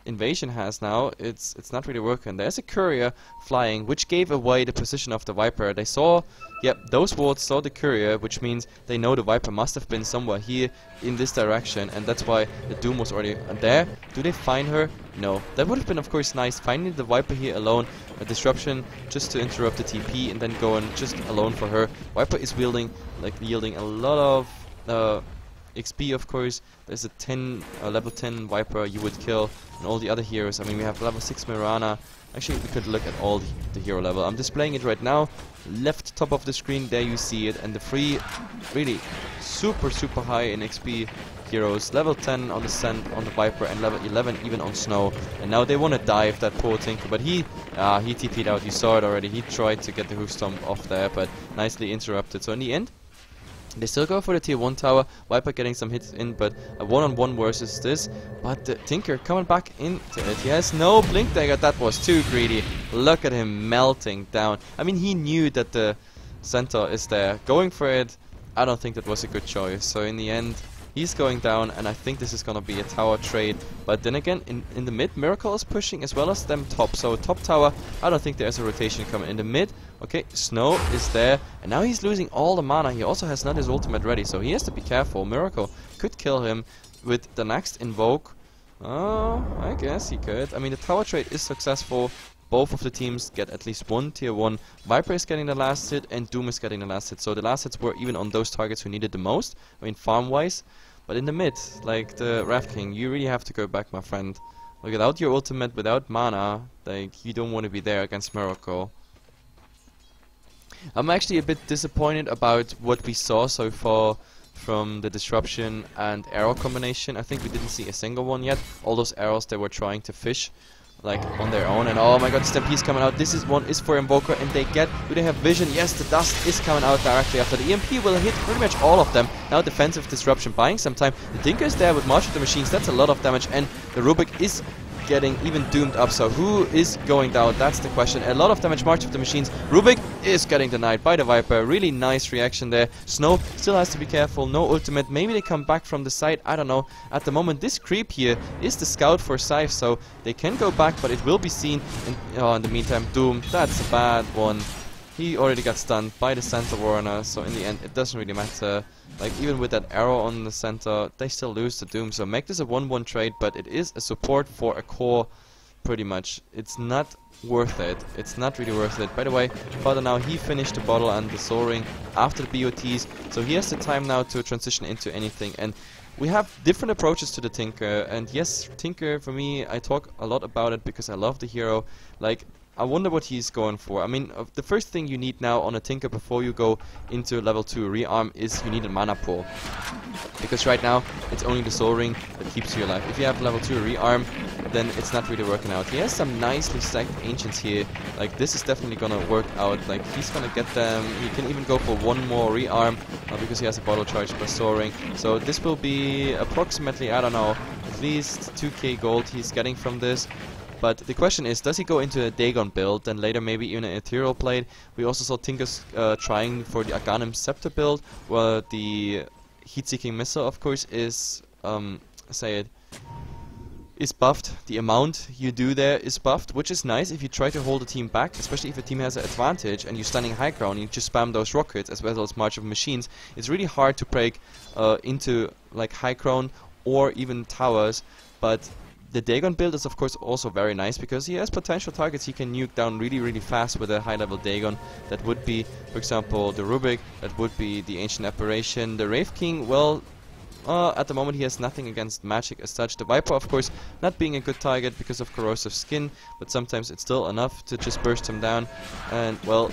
Invasion has now, it's it's not really working. There's a courier flying, which gave away the position of the Viper. They saw, yep, those wards saw the courier, which means they know the Viper must have been somewhere here in this direction, and that's why the Doom was already there. Do they find her? No. That would have been, of course, nice, finding the Viper here alone, a disruption just to interrupt the TP, and then going just alone for her. Viper is wielding, like, yielding a lot of... Uh, XP of course, there's a 10, uh, level 10 Viper you would kill, and all the other heroes, I mean we have level 6 Mirana, actually we could look at all the, the, hero level, I'm displaying it right now, left top of the screen, there you see it, and the free, really super super high in XP heroes, level 10 on the Sand, on the Viper, and level 11 even on Snow, and now they want to dive that poor Tinker, but he, uh, he TP'd out, you saw it already, he tried to get the Hoofstomp off there, but nicely interrupted, so in the end, They still go for the tier 1 tower, Viper getting some hits in, but a one-on-one versus this. But the Tinker coming back into it. Yes, no Blink Dagger, that was too greedy. Look at him melting down. I mean, he knew that the Centaur is there. Going for it, I don't think that was a good choice. So in the end, He's going down, and I think this is gonna be a tower trade. But then again, in, in the mid, Miracle is pushing as well as them top. So top tower, I don't think there's a rotation coming in the mid. Okay, Snow is there, and now he's losing all the mana. He also has not his ultimate ready, so he has to be careful. Miracle could kill him with the next invoke. Oh, I guess he could. I mean, the tower trade is successful. Both of the teams get at least one tier 1. Viper is getting the last hit and Doom is getting the last hit. So the last hits were even on those targets who needed the most. I mean, farm-wise. But in the mid, like the Wraith King, you really have to go back, my friend. Like, without your ultimate, without mana, like, you don't want to be there against Miracle. I'm actually a bit disappointed about what we saw so far from the disruption and arrow combination. I think we didn't see a single one yet. All those arrows they were trying to fish like on their own and oh my god Stampede's coming out this is one is for Invoker and they get do they have vision yes the dust is coming out directly after the EMP will hit pretty much all of them now defensive disruption buying some time the Tinker is there with March of the Machines that's a lot of damage and the Rubik is getting even doomed up. So who is going down? That's the question. A lot of damage March of the Machines. Rubik is getting denied by the Viper. Really nice reaction there. Snow still has to be careful. No ultimate. Maybe they come back from the side. I don't know. At the moment, this creep here is the scout for Scythe. So they can go back, but it will be seen. Oh, in the meantime, Doom. That's a bad one. He already got stunned by the Centaur Warrunner, so in the end it doesn't really matter. Like even with that arrow on the Centaur, they still lose the Doom. So make this a 1-1 trade, but it is a support for a core pretty much. It's not worth it. It's not really worth it. By the way, Father now he finished the bottle and the Soul Ring after the BOTs, so he has the time now to transition into anything. And we have different approaches to the Tinker, and yes, Tinker for me, I talk a lot about it because I love the hero. Like I wonder what he's going for. I mean, uh, the first thing you need now on a Tinker before you go into level 2 rearm is you need a mana pool. Because right now, it's only the Soul Ring that keeps you alive. If you have level 2 rearm, then it's not really working out. He has some nicely stacked Ancients here. Like, this is definitely gonna work out. Like, he's gonna get them. He can even go for one more rearm uh, because he has a bottle charge plus Soul Ring. So this will be approximately, I don't know, at least 2k gold he's getting from this. But the question is, does he go into a Dagon build, then later maybe even an Ethereal Blade? We also saw Tinker's uh, trying for the Aghanim Scepter build, where the Heat-Seeking Missile, of course, is, um, say it, is buffed. The amount you do there is buffed, which is nice if you try to hold a team back, especially if a team has an advantage and you're standing high ground, you just spam those rockets as well as March of Machines. It's really hard to break uh, into like high ground or even towers, but the Dagon build is of course also very nice because he has potential targets he can nuke down really really fast with a high level Dagon. That would be, for example, the Rubik, that would be the Ancient Apparition. The Wraith King, well, uh, at the moment he has nothing against magic as such. The Viper of course not being a good target because of corrosive skin, but sometimes it's still enough to just burst him down. And well,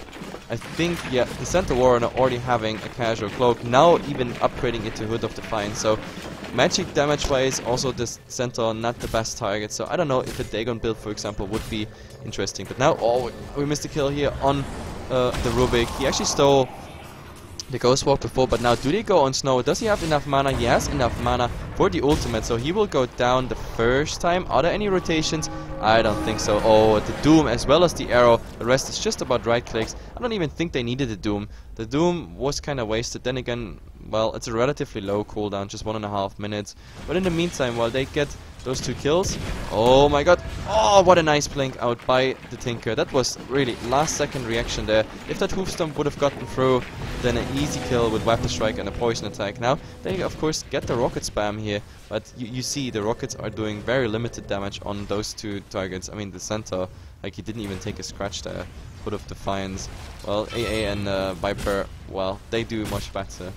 I think yeah, the Centaur Warrunner already having a casual cloak, now even upgrading it to Hood of Defiance. So Magic damage wise, also this Centaur not the best target, so I don't know if a Dagon build, for example, would be interesting. But now, oh, we missed a kill here on uh, the Rubik. He actually stole the Ghost Walk before, but now do they go on Snow? Does he have enough mana? He has enough mana for the ultimate, so he will go down the first time. Are there any rotations? I don't think so. Oh, the Doom as well as the Arrow. The rest is just about right clicks. I don't even think they needed the Doom. The Doom was kind of wasted. Then again, well, it's a relatively low cooldown, just one and a half minutes. But in the meantime, while they get those two kills, oh my god, oh, what a nice blink out by the Tinker. That was really last second reaction there. If that hoof stomp would have gotten through, then an easy kill with weapon Strike and a poison attack. Now, they of course get the rocket spam here, but you, you see the rockets are doing very limited damage on those two targets. I mean, the Centaur, like he didn't even take a scratch there. Hood of Defiance. Well, AA and uh, Viper, well, they do much better.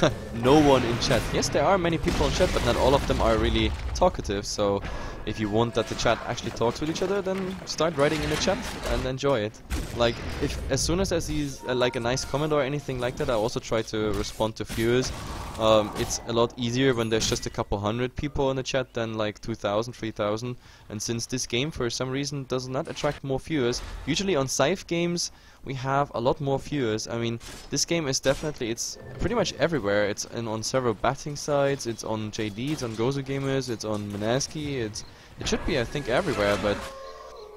no one in chat. Yes, there are many people in chat, but not all of them are really talkative. So if you want that the chat actually talks with each other, then start writing in the chat and enjoy it. Like, if as soon as I see uh, like a nice comment or anything like that, I also try to respond to viewers. Um, it's a lot easier when there's just a couple hundred people in the chat than like 2,000, 3,000. And since this game for some reason does not attract more viewers, usually on Scythe games we have a lot more viewers. I mean, this game is definitely, it's pretty much everywhere. It's in, on several betting sites, it's on JD, it's on GosuGamers, it's on Minaski, it's, it should be I think everywhere, but,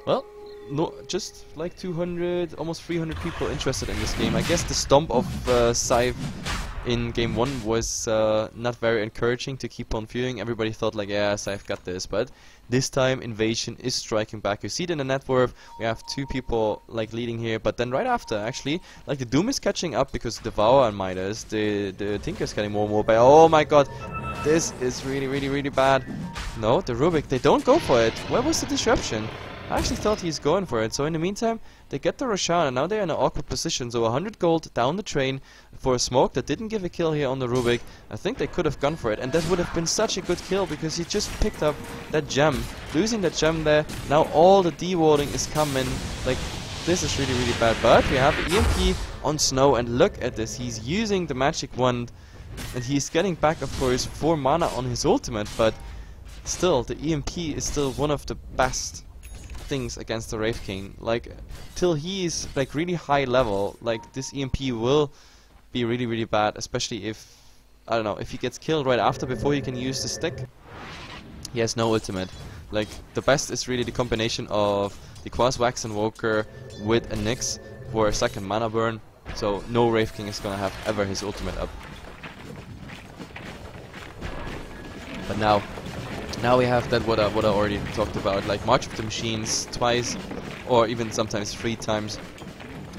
well, no, just like 200, almost 300 people interested in this game. I guess the stomp of uh, Scythe in game one was uh, not very encouraging to keep on viewing. Everybody thought like, yes, I've got this, but this time Invasion is striking back. You see it in the net worth. We have two people like leading here, but then right after, actually, like the Doom is catching up because Devour and Midas, the the Tinker is getting more and more. But oh my God, this is really, really, really bad. No, the Rubik, they don't go for it. Where was the disruption? I actually thought he's going for it. So in the meantime, they get the Roshan, and now they're in an awkward position. So 100 gold down the train for a smoke that didn't give a kill here on the Rubik. I think they could have gone for it, and that would have been such a good kill because he just picked up that gem. Losing that gem there, now all the dewarding is coming. Like, this is really, really bad. But we have EMP on Snow, and look at this. He's using the magic wand, and he's getting back, of course, 4 mana on his ultimate, but still, the EMP is still one of the best things against the Wraith King. Like, till he's like really high level, like this EMP will be really really bad, especially if I don't know if he gets killed right after before he can use the stick. He has no ultimate. Like the best is really the combination of the Quas Wex and Walker with a Nyx for a second mana burn. So no Wraith King is gonna have ever his ultimate up. But now now we have that what I, what I already talked about, like March of the Machines twice, or even sometimes three times,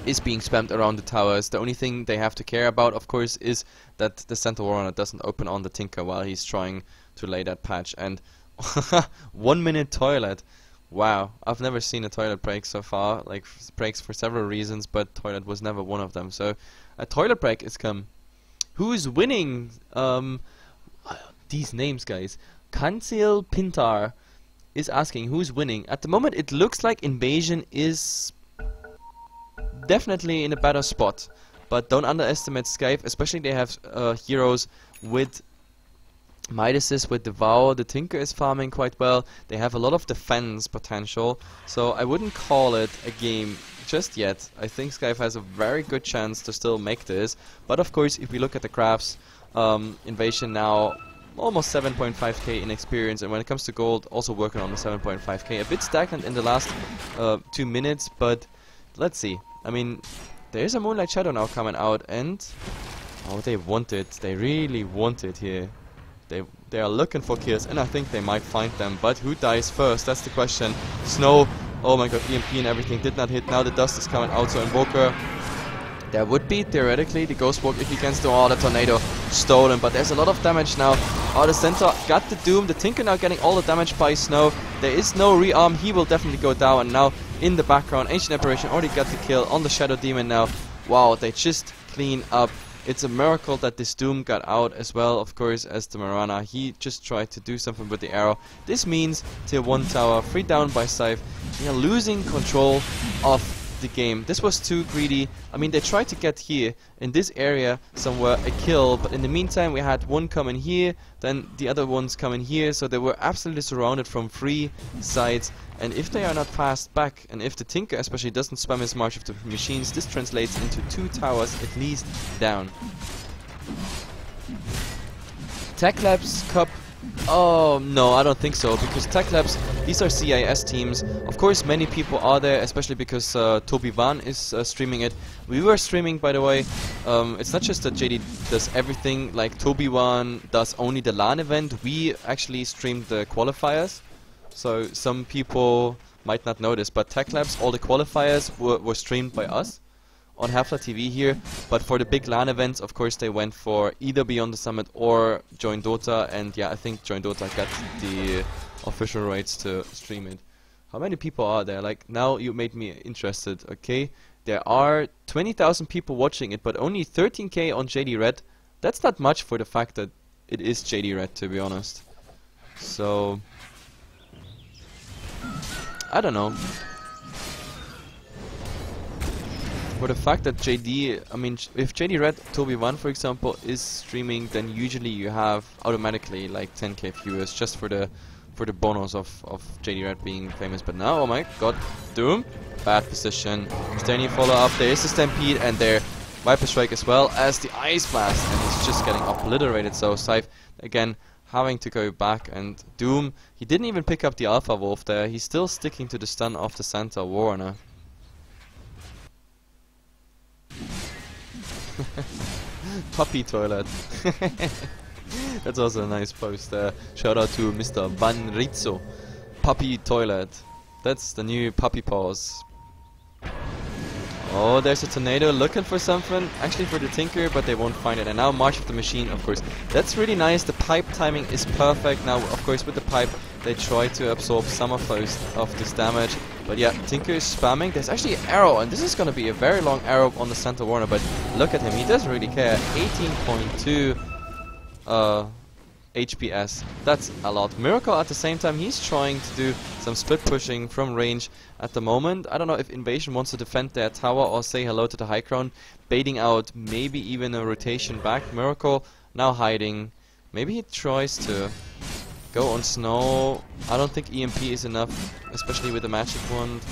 is being spammed around the towers. The only thing they have to care about, of course, is that the Centaur Warrunner doesn't open on the Tinker while he's trying to lay that patch. And one minute toilet. Wow, I've never seen a toilet break so far. Like breaks for several reasons, but toilet was never one of them. So a toilet break is come. Who's winning? Um, these names, guys. Kansil Pintar is asking who's winning. At the moment, it looks like Invasion is definitely in a better spot. But don't underestimate Scythe, especially they have uh, heroes with Midases with Devour, the Tinker is farming quite well. They have a lot of defense potential, so I wouldn't call it a game just yet. I think Scythe has a very good chance to still make this, but of course, if we look at the graphs, um, Invasion now almost 7.5k in experience and when it comes to gold also working on the 7.5k a bit stagnant in the last uh, two minutes but let's see. I mean there is a Moonlight Shadow now coming out and oh they want it. They really want it here. They they are looking for kills and I think they might find them but who dies first? That's the question. Snow oh my god EMP and everything did not hit. Now the dust is coming out so Invoker there would be, theoretically, the Ghost Walk if he can still... Oh, the Tornado stolen, but there's a lot of damage now. Oh, the Centaur got the Doom. The Tinker now getting all the damage by Snow. There is no rearm. He will definitely go down. And now, in the background, Ancient Apparition already got the kill on the Shadow Demon now. Wow, they just clean up. It's a miracle that this Doom got out as well, of course, as the Mirana. He just tried to do something with the arrow. This means tier 1 tower, free down by Scythe. They are losing control of the game. This was too greedy. I mean, they tried to get here, in this area somewhere, a kill, but in the meantime we had one coming here, then the other ones coming here, so they were absolutely surrounded from three sides. And if they are not fast back, and if the Tinker especially doesn't spam his March of the Machines, this translates into two towers at least down. Tech Labs Cup Oh, no, I don't think so, because Tech Labs, these are CIS teams. Of course, many people are there, especially because uh, TobiWan is uh, streaming it. We were streaming, by the way. Um, it's not just that JD does everything, like TobiWan does only the LAN event. We actually streamed the qualifiers. So some people might not know this, but Tech Labs, all the qualifiers were, were streamed by us on HeflaTV here, but for the big LAN events, of course, they went for either Beyond the Summit or joinDOTA, and yeah, I think joinDOTA got the official rights to stream it. How many people are there? Like, now you made me interested, okay? There are 20,000 people watching it, but only 13k on JD Red. That's not much for the fact that it is JD Red, to be honest. So... I don't know. For the fact that JD, I mean, if JD Red TobiWan for example is streaming, then usually you have automatically like 10k viewers just for the for the bonus of, of JD Red being famous. But now, oh my god, Doom, bad position. Is there any follow up? There is a Stampede and there Viper Strike as well as the Ice Blast, and he's just getting obliterated. So Scythe again having to go back and Doom, he didn't even pick up the Alpha Wolf there. He's still sticking to the stun of the Centaur Warrunner. Puppy toilet. That's also a nice post there. Shout out to Mr. Van Rizzo. Puppy toilet. That's the new puppy paws. Oh, there's a tornado looking for something, actually for the Tinker, but they won't find it. And now March of the Machine, of course. That's really nice. The pipe timing is perfect. Now, of course, with the pipe, they try to absorb some of those of this damage. But yeah, Tinker is spamming. There's actually an arrow, and this is going to be a very long arrow on the Centaur Warrunner. But look at him. He doesn't really care. 18.2 uh, HPS. That's a lot. Miracle at the same time, he's trying to do some split pushing from range at the moment. I don't know if Invasion wants to defend their tower or say hello to the high ground, baiting out maybe even a rotation back. Miracle now hiding. Maybe he tries to go on snow. I don't think EMP is enough, especially with the magic wand.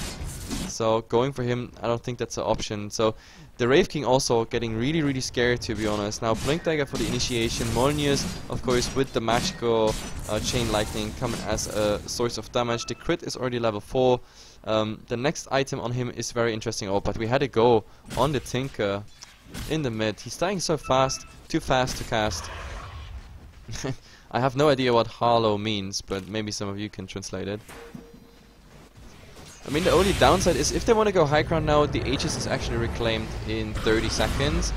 So going for him, I don't think that's an option. So the Wraith King also getting really, really scared to be honest. Now Blink Dagger for the initiation. Mjollnir, of course, with the magical uh, Chain Lightning coming as a source of damage. The crit is already level 4. Um, the next item on him is very interesting. Oh, but we had to go on the Tinker in the mid. He's dying so fast, too fast to cast. I have no idea what Harlow means, but maybe some of you can translate it. I mean, the only downside is if they want to go high ground now, the Aegis is actually reclaimed in 30 seconds.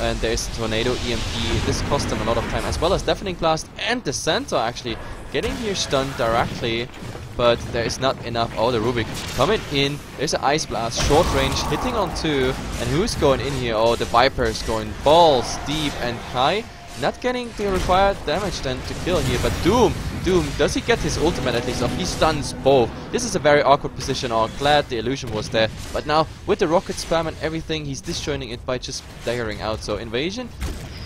And there's Tornado EMP. This cost them a lot of time, as well as Deafening Blast and the Centaur actually getting here stunned directly. But there is not enough. Oh, the Rubik coming in. There's an Ice Blast, short range, hitting on two. And who's going in here? Oh, the Viper is going balls deep and high. Not getting the required damage then to kill here, but Doom, Doom, does he get his ultimate at least off? He stuns both. This is a very awkward position, oh glad the illusion was there. But now, with the rocket spam and everything, he's disjoining it by just daggering out. So Invasion,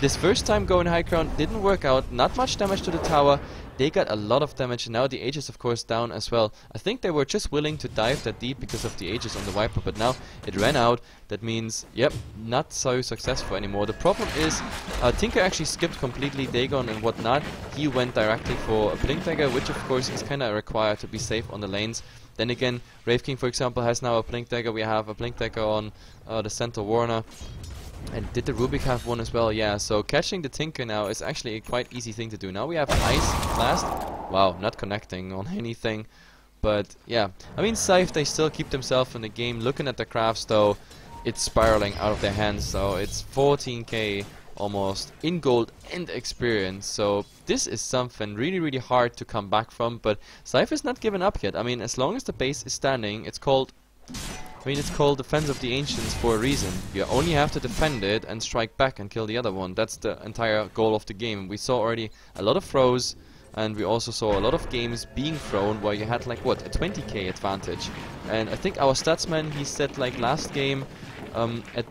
this first time going high ground didn't work out, not much damage to the tower. They got a lot of damage, and now the Aegis, of course, down as well. I think they were just willing to dive that deep because of the Aegis on the Viper, but now it ran out. That means, yep, not so successful anymore. The problem is, uh, Tinker actually skipped completely Dagon and whatnot. He went directly for a Blink Dagger, which of course is kind of required to be safe on the lanes. Then again, Wraith King, for example, has now a Blink Dagger. We have a Blink Dagger on uh, the Centaur Warrunner. And did the Rubik have one as well? Yeah, so catching the Tinker now is actually a quite easy thing to do. Now we have Ice Blast. Wow, not connecting on anything. But yeah, I mean Scythe, they still keep themselves in the game. Looking at the crafts though, it's spiraling out of their hands. So it's 14k almost in gold and experience. So this is something really, really hard to come back from. But Scythe is not given up yet. I mean, as long as the base is standing, it's called I mean, it's called Defense of the Ancients for a reason. You only have to defend it and strike back and kill the other one. That's the entire goal of the game. We saw already a lot of throws, and we also saw a lot of games being thrown where you had like, what, a 20k advantage. And I think our statsman, he said like last game, um, at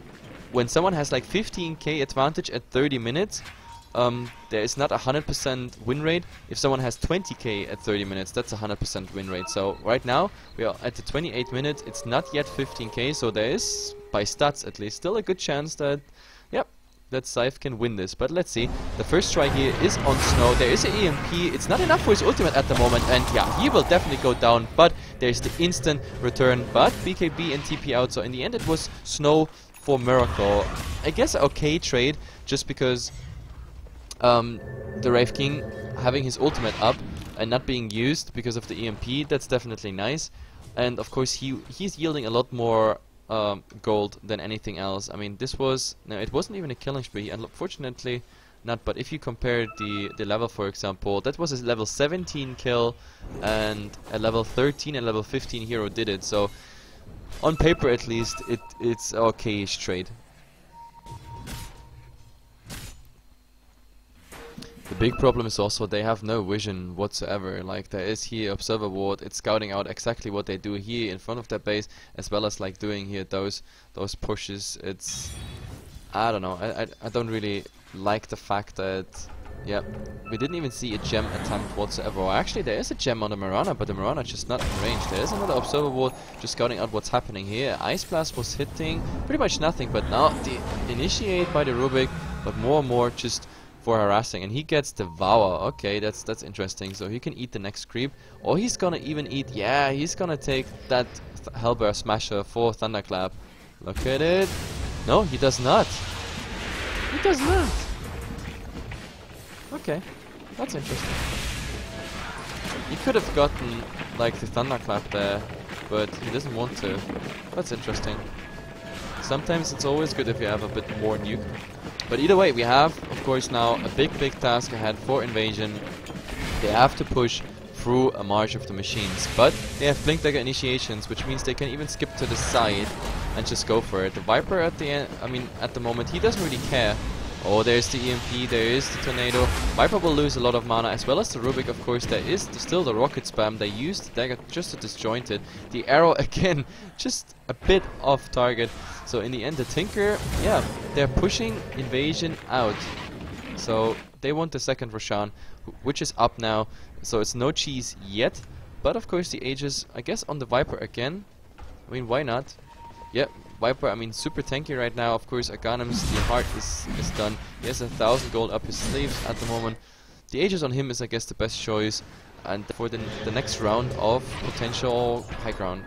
when someone has like 15k advantage at 30 minutes, um, there is not a 100% win rate. If someone has 20k at 30 minutes, that's a 100% win rate. So right now, we are at the 28 minutes, it's not yet 15k, so there is, by stats at least, still a good chance that, yep, that Scythe can win this. But let's see, the first try here is on Snow, there is an EMP, it's not enough for his ultimate at the moment, and yeah, he will definitely go down, but there's the instant return, but BKB and TP out, so in the end it was Snow for Miracle. I guess okay trade, just because um, the Wraith King having his ultimate up and not being used because of the EMP, that's definitely nice. And of course he he's yielding a lot more um, gold than anything else. I mean this was, no it wasn't even a killing spree, unfortunately not, but if you compare the, the level for example, that was a level 17 kill and a level 13 and level 15 hero did it, so on paper at least it it's okayish trade. The big problem is also they have no vision whatsoever. Like there is here observer ward, it's scouting out exactly what they do here in front of their base, as well as like doing here those those pushes. It's I don't know. I I, I don't really like the fact that yeah, we didn't even see a gem attempt whatsoever. Or actually, there is a gem on the Mirana, but the Mirana just not in range. There is another observer ward just scouting out what's happening here. Ice Blast was hitting pretty much nothing, but now the initiate by the Rubik, but more and more just for harassing. And he gets Devour. Okay, that's that's interesting. So he can eat the next creep, or he's gonna even eat. Yeah, he's gonna take that th Smasher for Thunderclap. Look at it. No, he does not. He does not. Okay, that's interesting. He could have gotten like the thunderclap there, but he doesn't want to. That's interesting. Sometimes it's always good if you have a bit more nuke. But either way, we have, of course, now a big, big task ahead for Invasion. They have to push through a March of the Machines. But they have Blink Dagger initiations, which means they can even skip to the side and just go for it. The Viper at the end, I mean, at the moment, he doesn't really care Oh, there's the EMP, there is the Tornado. Viper will lose a lot of mana, as well as the Rubik, of course. There is still the Rocket Spam. They used the Dagger just to disjoint it. The Arrow, again, just a bit off target. So in the end, the Tinker, yeah, they're pushing Invasion out. So they want the second Roshan, which is up now. So it's no cheese yet. But of course, the Aegis, I guess, on the Viper again. I mean, why not? Yep, Viper, I mean, super tanky right now. Of course, Aghanim's the heart is, is done. He has a thousand gold up his sleeves at the moment. The Aegis on him is, I guess, the best choice. And for the, the next round of potential high ground.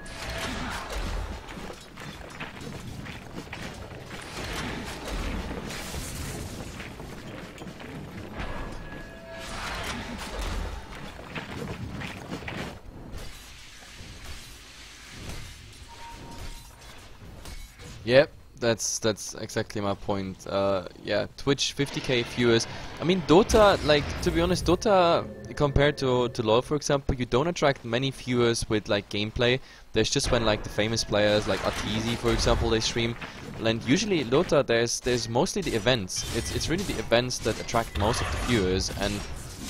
Yep, that's that's exactly my point. Uh, yeah, Twitch 50k viewers. I mean, Dota, like to be honest, Dota compared to to LoL, for example, you don't attract many viewers with like gameplay. There's just when like the famous players like Arteezy, for example, they stream. And usually Dota, there's there's mostly the events. It's it's really the events that attract most of the viewers and.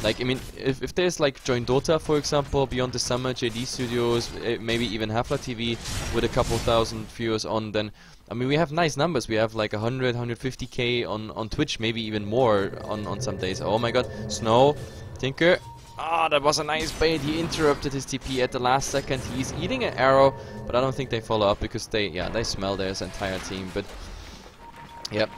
Like, I mean, if, if there's like joinDOTA, for example, Beyond the Summit, JD Studios, eh, maybe even HeflaTV with a couple thousand viewers on, then I mean, we have nice numbers. We have like 100, 150k on, on Twitch, maybe even more on, on some days. Oh my god, Snow, Tinker. Ah, oh, that was a nice bait. He interrupted his TP at the last second. He's eating an arrow, but I don't think they follow up because they, yeah, they smell their entire team. But, yep.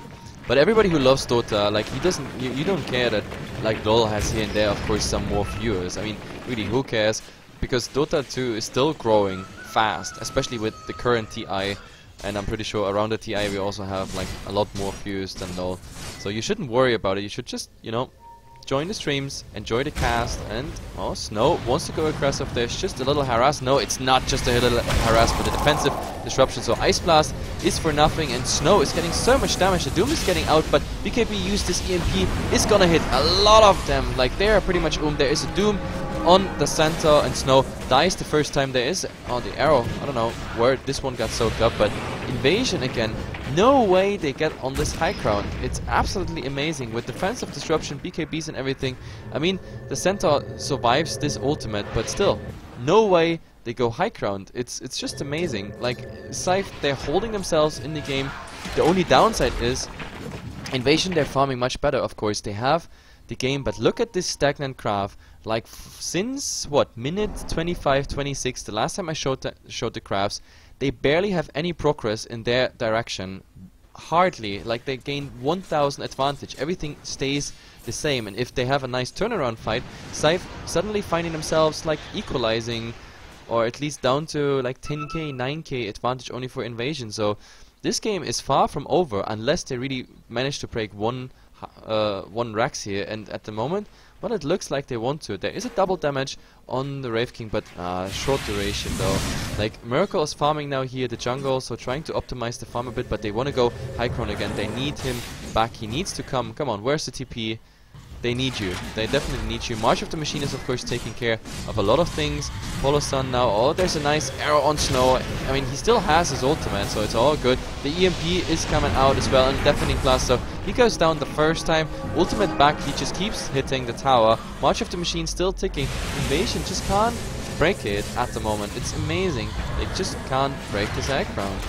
But everybody who loves Dota, like, he doesn't, you, you don't care that, like, LoL has here and there, of course, some more viewers. I mean, really, who cares? Because Dota 2 is still growing fast, especially with the current TI and I'm pretty sure around the TI we also have like a lot more views than LoL. So you shouldn't worry about it. You should just, you know, join the streams, enjoy the cast, and oh, Snow wants to go aggressive. There's just a little harass. No, it's not just a little harass, but a defensive disruption. So Ice Blast is for nothing, and Snow is getting so much damage. The Doom is getting out, but BKB used this EMP. It's gonna hit a lot of them. Like they are pretty much um. There is a Doom on the Centaur and Snow dies the first time there is on the arrow. I don't know where this one got soaked up, but Invasion again. No way they get on this high ground. It's absolutely amazing with defensive disruption, BKBs and everything. I mean, the Centaur survives this ultimate, but still, no way they go high ground. It's it's just amazing. Like Scythe, they're holding themselves in the game. The only downside is Invasion. They're farming much better, of course. They have the game, but look at this stagnant graph. Like since what minute 25, 26, the last time I showed the, showed the graphs, they barely have any progress in their direction. Hardly, like they gain 1000 advantage. Everything stays the same, and if they have a nice turnaround fight, Scythe suddenly finding themselves like equalizing, or at least down to like 10k, 9k advantage only for invasion. So this game is far from over unless they really manage to break one uh, one Rax here, and at the moment, well, it looks like they want to. There is a double damage on the Wraith King, but uh, short duration though. Like, Miracle is farming now here the jungle, so trying to optimize the farm a bit, but they want to go high ground again. They need him back. He needs to come. Come on, where's the TP? They need you. They definitely need you. March of the Machine is of course taking care of a lot of things. Polo Sun now, oh there's a nice arrow on Snow. I mean he still has his ultimate so it's all good. The EMP is coming out as well and Deafening Blast so he goes down the first time. Ultimate back, he just keeps hitting the tower. March of the Machine still ticking. Invasion just can't break it at the moment. It's amazing. They just can't break this egg ground.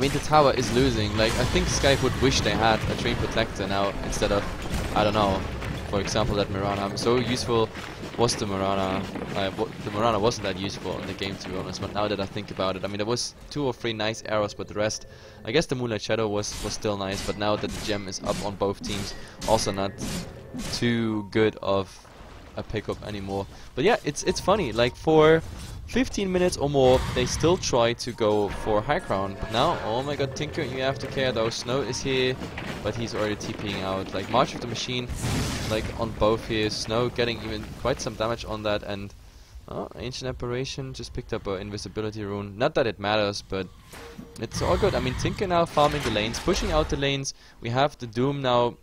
I mean, the tower is losing. Like, I think Scythe would wish they had a Treant Protector now instead of, I don't know, for example, that Mirana. So useful was the Mirana. Uh, the Mirana wasn't that useful in the game, to be honest. But now that I think about it, I mean, there was two or three nice arrows, but the rest, I guess the Moonlight Shadow was was still nice. But now that the gem is up on both teams, also not too good of a pickup anymore. But yeah, it's it's funny. Like for 15 minutes or more, they still try to go for high ground. But now, oh my god, Tinker, you have to care though. Snow is here, but he's already TPing out. Like, March of the Machine, like, on both here. Snow getting even quite some damage on that, and... Oh, Ancient Apparition just picked up an invisibility rune. Not that it matters, but it's all good. I mean, Tinker now farming the lanes, pushing out the lanes. We have the Doom now.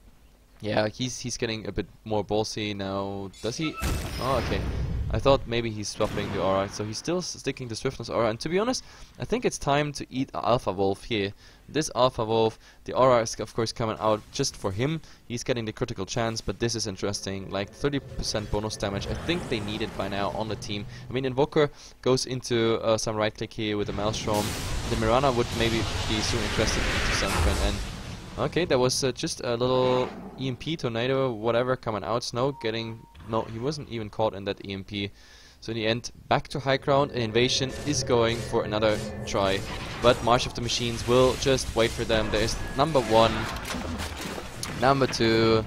Yeah, he's he's getting a bit more ballsy now. Does he? Oh, okay. I thought maybe he's swapping the aura, so he's still sticking to Swiftness aura. And to be honest, I think it's time to eat Alpha Wolf here. This Alpha Wolf, the aura is of course coming out just for him. He's getting the critical chance, but this is interesting. Like 30% bonus damage. I think they need it by now on the team. I mean, Invoker goes into uh, some right click here with the Maelstrom. The Mirana would maybe be soon interested into something. And okay, there was uh, just a little EMP tornado, whatever, coming out. Snow getting no, he wasn't even caught in that EMP. So in the end, back to high ground, and Invasion is going for another try. But March of the Machines will just wait for them. There is number one, number two,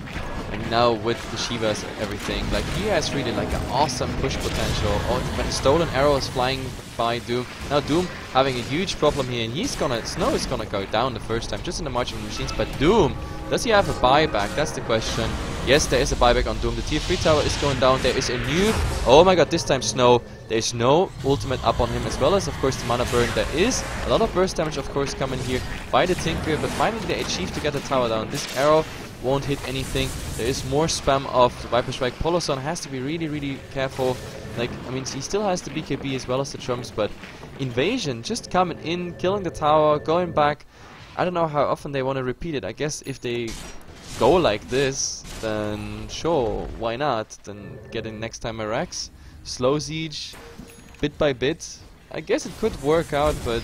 and now with the Shivas and everything, like he has really like an awesome push potential. Oh, when stolen arrow is flying by Doom. Now Doom having a huge problem here, and he's gonna, Snow is gonna go down the first time, just in the March of the Machines, but Doom, does he have a buyback? That's the question. Yes, there is a buyback on Doom. The tier 3 tower is going down. There is a new... Oh my god, this time Snow. There's no ultimate up on him as well as, of course, the mana burn. There is a lot of burst damage, of course, coming here by the Tinker. But finally they achieve to get the tower down. This arrow won't hit anything. There is more spam of Viper Strike. Poloson has to be really, really careful. Like, I mean, he still has the BKB as well as the trumps, but Invasion just coming in, killing the tower, going back. I don't know how often they want to repeat it. I guess if they go like this, then sure, why not? Then getting next time a Rex, slow siege, bit by bit. I guess it could work out, but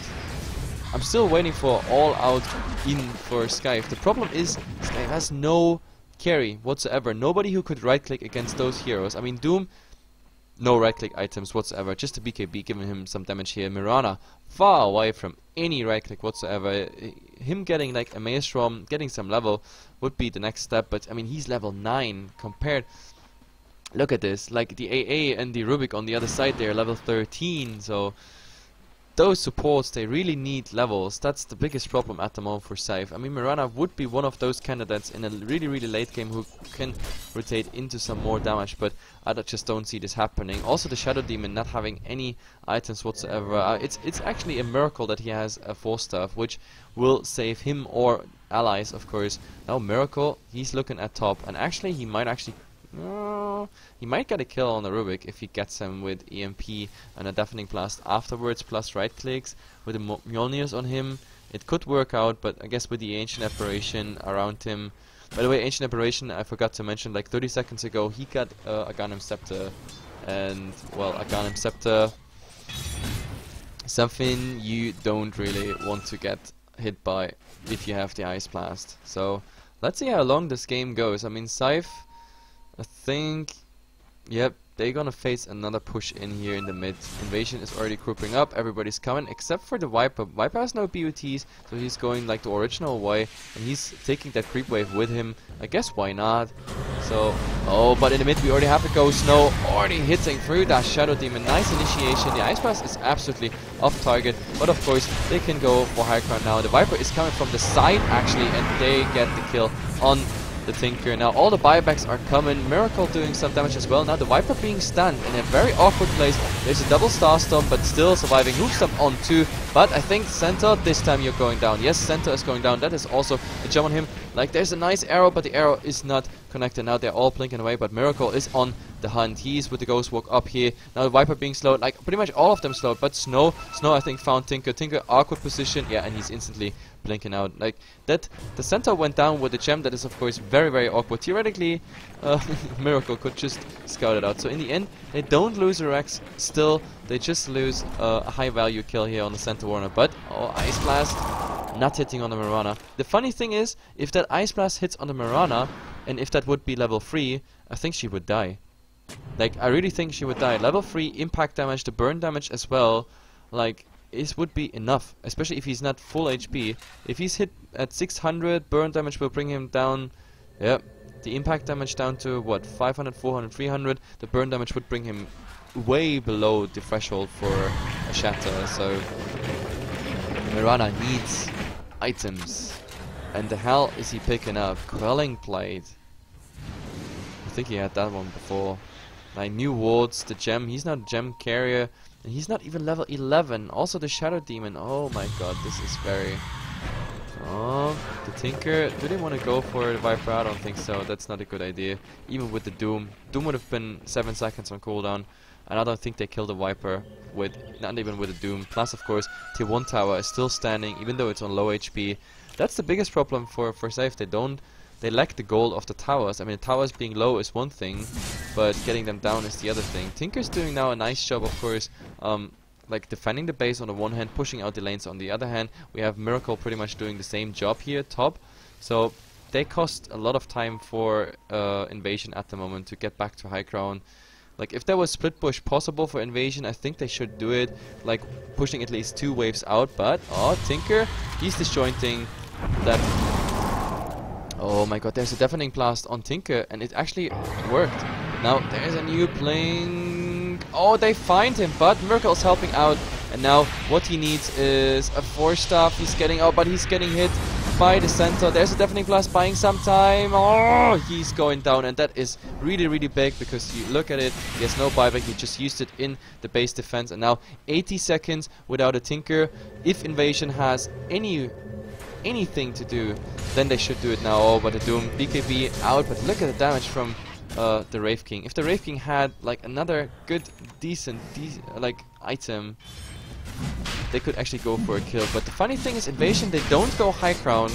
I'm still waiting for all out in for Scythe. The problem is Scythe has no carry whatsoever. Nobody who could right click against those heroes. I mean Doom no right click items whatsoever, just a BKB giving him some damage here. Mirana, far away from any right click whatsoever. Him getting like a Maelstrom, getting some level would be the next step, but I mean he's level 9 compared Look at this, like the AA and the Rubik on the other side they're level 13, so those supports, they really need levels. That's the biggest problem at the moment for Scythe. I mean, Mirana would be one of those candidates in a really, really late game who can rotate into some more damage, but I just don't see this happening. Also, the Shadow Demon not having any items whatsoever. Uh, it's it's actually a miracle that he has a Force Staff, which will save him or allies, of course. Now, Miracle, he's looking at top, and actually, he might actually he might get a kill on the Rubik if he gets him with EMP and a Deafening Blast afterwards, plus right clicks with the Mjolnirs on him. It could work out, but I guess with the Ancient Apparition around him. By the way, Ancient Apparition, I forgot to mention, like 30 seconds ago, he got uh, Aghanim Scepter. And, well, Aghanim Scepter, something you don't really want to get hit by if you have the Ice Blast. So, let's see how long this game goes. I mean, Scythe I think, yep, they're gonna face another push in here in the mid. Invasion is already grouping up, everybody's coming, except for the Viper. Viper has no BUTs, so he's going like the original way, and he's taking that creep wave with him. I guess why not? So, oh, but in the mid we already have a Ghost Snow, already hitting through that Shadow Demon. Nice initiation, the Ice Blast is absolutely off target, but of course they can go for high ground now. The Viper is coming from the side actually, and they get the kill on the Tinker. Now all the buybacks are coming. Miracle doing some damage as well. Now the Viper being stunned in a very awkward place. There's a double Starstorm, but still surviving. Hoof Stomp on two. But I think Centaur, this time you're going down. Yes, Centaur is going down. That is also a jump on him. Like there's a nice arrow, but the arrow is not connected. Now they're all blinking away, but Miracle is on the hunt. He's with the Ghost Walk up here. Now the Viper being slowed. Like pretty much all of them slowed, but Snow, Snow I think found Tinker. Tinker awkward position. Yeah, and he's instantly blinking out. Like that, the Centaur went down with the gem. That is of course very very awkward. Theoretically, uh, Miracle could just scout it out. So in the end, they don't lose a Rex. Still, they just lose uh, a high value kill here on the Centaur Warrunner. But oh, Ice Blast not hitting on the Mirana. The funny thing is, if that Ice Blast hits on the Mirana, and if that would be level 3, I think she would die. Like, I really think she would die. Level 3 impact damage, the burn damage as well, like, this would be enough, especially if he's not full HP. If he's hit at 600, burn damage will bring him down, yep, the impact damage down to, what, 500, 400, 300, the burn damage would bring him way below the threshold for a shatter, so Mirana needs items. And the hell is he picking up? Quelling Blade. I think he had that one before. Like new wards, the gem. He's not a gem carrier. And he's not even level 11. Also the Shadow Demon. Oh my god, this is very... Oh, the Tinker. Do they want to go for the Viper? I don't think so. That's not a good idea. Even with the Doom. Doom would have been 7 seconds on cooldown. And I don't think they killed the Viper with, not even with a Doom. Plus, of course, tier 1 tower is still standing, even though it's on low HP. That's the biggest problem for, for Scythe. They don't, they lack the gold of the towers. I mean, towers being low is one thing, but getting them down is the other thing. Tinker's doing now a nice job, of course, um, like defending the base on the one hand, pushing out the lanes on the other hand. We have Miracle pretty much doing the same job here, top. So they cost a lot of time for uh, invasion at the moment to get back to high ground. Like, if there was split push possible for invasion, I think they should do it, like, pushing at least two waves out, but, oh, Tinker, he's disjointing that... Oh my god, there's a Deafening Blast on Tinker, and it actually worked. Now, there's a new Blink... Oh, they find him, but Merkel's helping out, and now what he needs is a Force Staff, he's getting... Oh, but he's getting hit by the Centaur. There's a Deafening Blast buying some time. Oh, he's going down, and that is really, really big because you look at it, he has no buyback, he just used it in the base defense, and now 80 seconds without a Tinker. If Invasion has any anything to do, then they should do it now. Oh, but the Doom BKB out, but look at the damage from uh, the Wraith King. If the Wraith King had like another good, decent, de like item they could actually go for a kill. But the funny thing is, Invasion, they don't go high ground.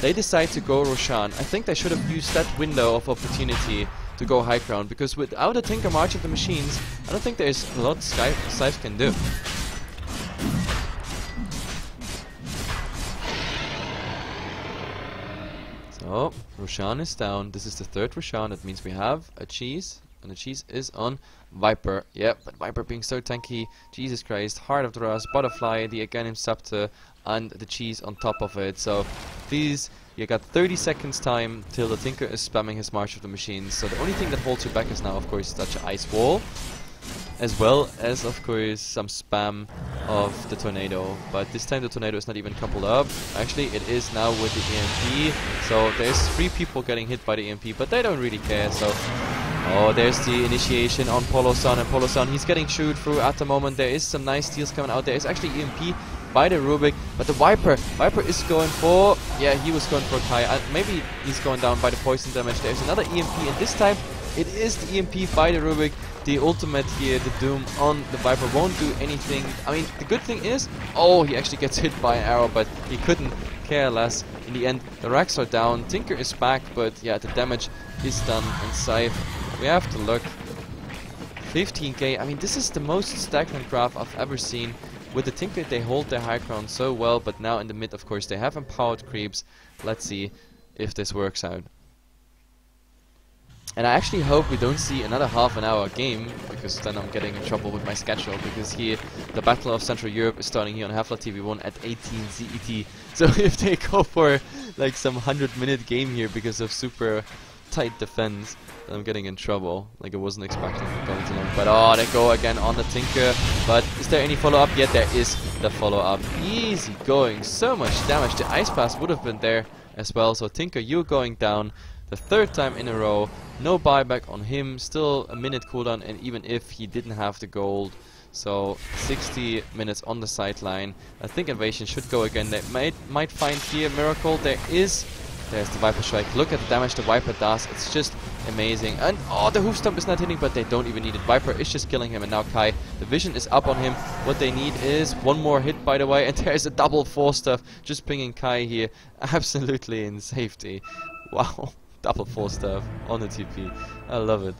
They decide to go Roshan. I think they should have used that window of opportunity to go high ground, because without a Tinker March of the Machines, I don't think there's a lot Scythe can do. So, Roshan is down. This is the third Roshan. That means we have a cheese and the cheese is on Viper. Yep, but Viper being so tanky. Jesus Christ. Heart of the Butterfly, the Aghanim Scepter, and the cheese on top of it. So, please, you got 30 seconds time till the Tinker is spamming his March of the Machines. So the only thing that holds you back is now, of course, such Ice Wall. As well as, of course, some spam of the Tornado. But this time the Tornado is not even coupled up. Actually, it is now with the EMP. So there's three people getting hit by the EMP, but they don't really care. So Oh, there's the initiation on Polo Sun, and Polo Sun, he's getting chewed through at the moment. There is some nice steals coming out. There is actually EMP by the Rubik, but the Viper, Viper is going for, yeah, he was going for Kai. Uh, maybe he's going down by the poison damage. There's another EMP, and this time it is the EMP by the Rubik. The ultimate here, the Doom on the Viper won't do anything. I mean, the good thing is, oh, he actually gets hit by an arrow, but he couldn't care less. In the end, the racks are down. Tinker is back, but yeah, the damage is done. And Scythe we have to look. 15k, I mean this is the most stagnant graph I've ever seen. With the Tinker they hold their high ground so well, but now in the mid of course they have empowered creeps. Let's see if this works out. And I actually hope we don't see another half an hour game, because then I'm getting in trouble with my schedule, because here, the Battle of Central Europe is starting here on HeflaTV1 at 18 CET. So if they go for like some 100 minute game here because of super tight defense, I'm getting in trouble. Like I wasn't expecting it going too long. But oh, they go again on the Tinker. But is there any follow-up? Yet there is the follow-up. Easy going. So much damage. The Ice Blast would have been there as well. So Tinker, you're going down. The third time in a row. No buyback on him, still a minute cooldown, and even if he didn't have the gold, so 60 minutes on the sideline. I think Invasion should go again. They might might find here Miracle. There is there's the Viper Strike. Look at the damage the Viper does. It's just amazing. And, oh, the Hoof Stomp is not hitting, but they don't even need it. Viper is just killing him, and now Kai, the vision is up on him. What they need is one more hit, by the way, and there's a double Force Staff. Just pinging Kai here. Absolutely in safety. Wow. Double Force Staff on the TP. I love it.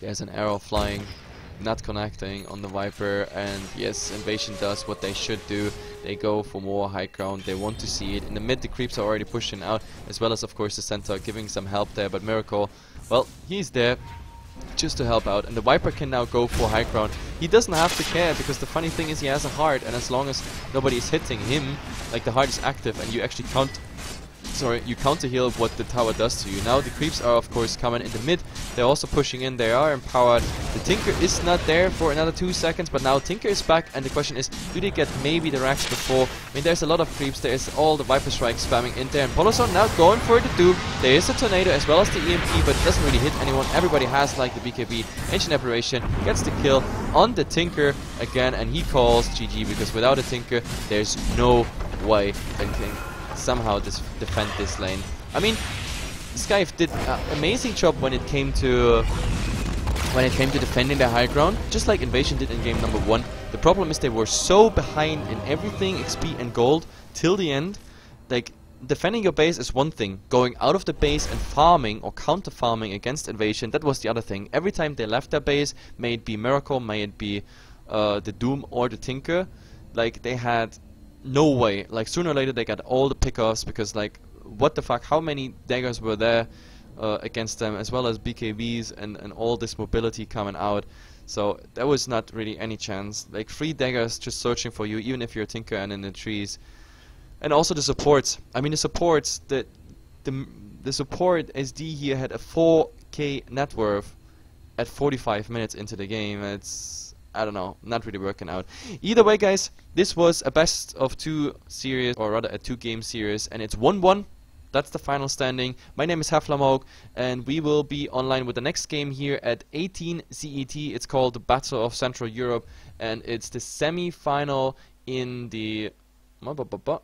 There's an arrow flying not connecting on the Viper and yes Invasion does what they should do they go for more high ground they want to see it in the mid the creeps are already pushing out as well as of course the Centaur giving some help there but Miracle well he's there just to help out and the Viper can now go for high ground he doesn't have to care because the funny thing is he has a heart and as long as nobody is hitting him like the heart is active and you actually count sorry, you counter heal what the tower does to you. Now the creeps are of course coming in the mid. They're also pushing in. They are empowered. The Tinker is not there for another two seconds, but now Tinker is back, and the question is, do they get maybe the racks before? I mean, there's a lot of creeps. There's all the Viper Strike spamming in there, and Polozon now going for the Doom. There is a Tornado as well as the EMP, but it doesn't really hit anyone. Everybody has like the BKB. Ancient Apparition gets the kill on the Tinker again, and he calls GG because without a Tinker, there's no way that somehow defend this lane. I mean, Scythe did an amazing job when it came to when it came to defending the high ground, just like Invasion did in game number one. The problem is they were so behind in everything, XP and gold, till the end. Like, defending your base is one thing. Going out of the base and farming or counter farming against Invasion, that was the other thing. Every time they left their base, may it be Miracle, may it be uh, the Doom or the Tinker, like they had no way. Like sooner or later they got all the pickoffs because like what the fuck? How many daggers were there uh, against them, as well as BKBs and and all this mobility coming out. So there was not really any chance. Like three daggers just searching for you, even if you're a tinker and in the trees. And also the supports. I mean the supports. The the the support SD here had a 4K net worth at 45 minutes into the game. It's I don't know, not really working out. Either way, guys, this was a best of two series, or rather a two-game series, and it's 1-1. That's the final standing. My name is Heflamoke, and we will be online with the next game here at 18 CET. It's called the Battle of Central Europe, and it's the semi-final in the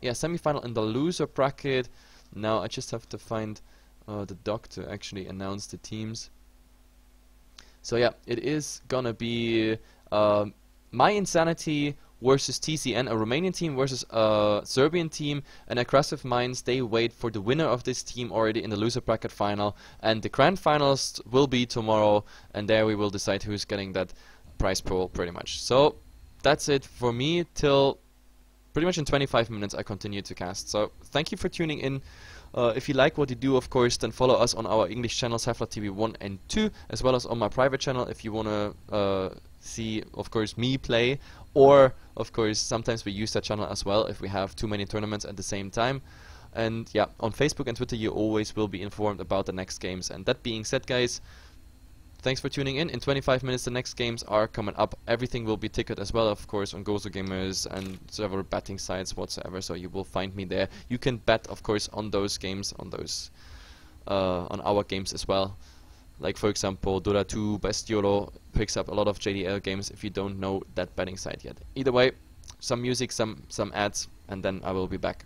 yeah semi-final in the loser bracket. Now I just have to find uh, the doc to actually announce the teams. So yeah, it is gonna be uh, My Insanity versus TCN, a Romanian team versus a Serbian team, and Aggressive Minds, they wait for the winner of this team already in the loser bracket final, and the grand finals will be tomorrow, and there we will decide who's getting that prize pool pretty much. So that's it for me till pretty much in 25 minutes I continue to cast. So thank you for tuning in. Uh, if you like what you do, of course, then follow us on our English channels, HeflaTV 1 and 2, as well as on my private channel if you want to uh, see, of course, me play, or, of course, sometimes we use that channel as well if we have too many tournaments at the same time. And yeah, on Facebook and Twitter you always will be informed about the next games. And that being said, guys, thanks for tuning in. In 25 minutes, the next games are coming up. Everything will be ticketed as well, of course, on GosuGamers and several betting sites whatsoever. So you will find me there. You can bet, of course, on those games, on those, uh, on our games as well. Like for example, Dota 2 Bestiolo picks up a lot of JDL games if you don't know that betting site yet. Either way, some music, some some ads, and then I will be back.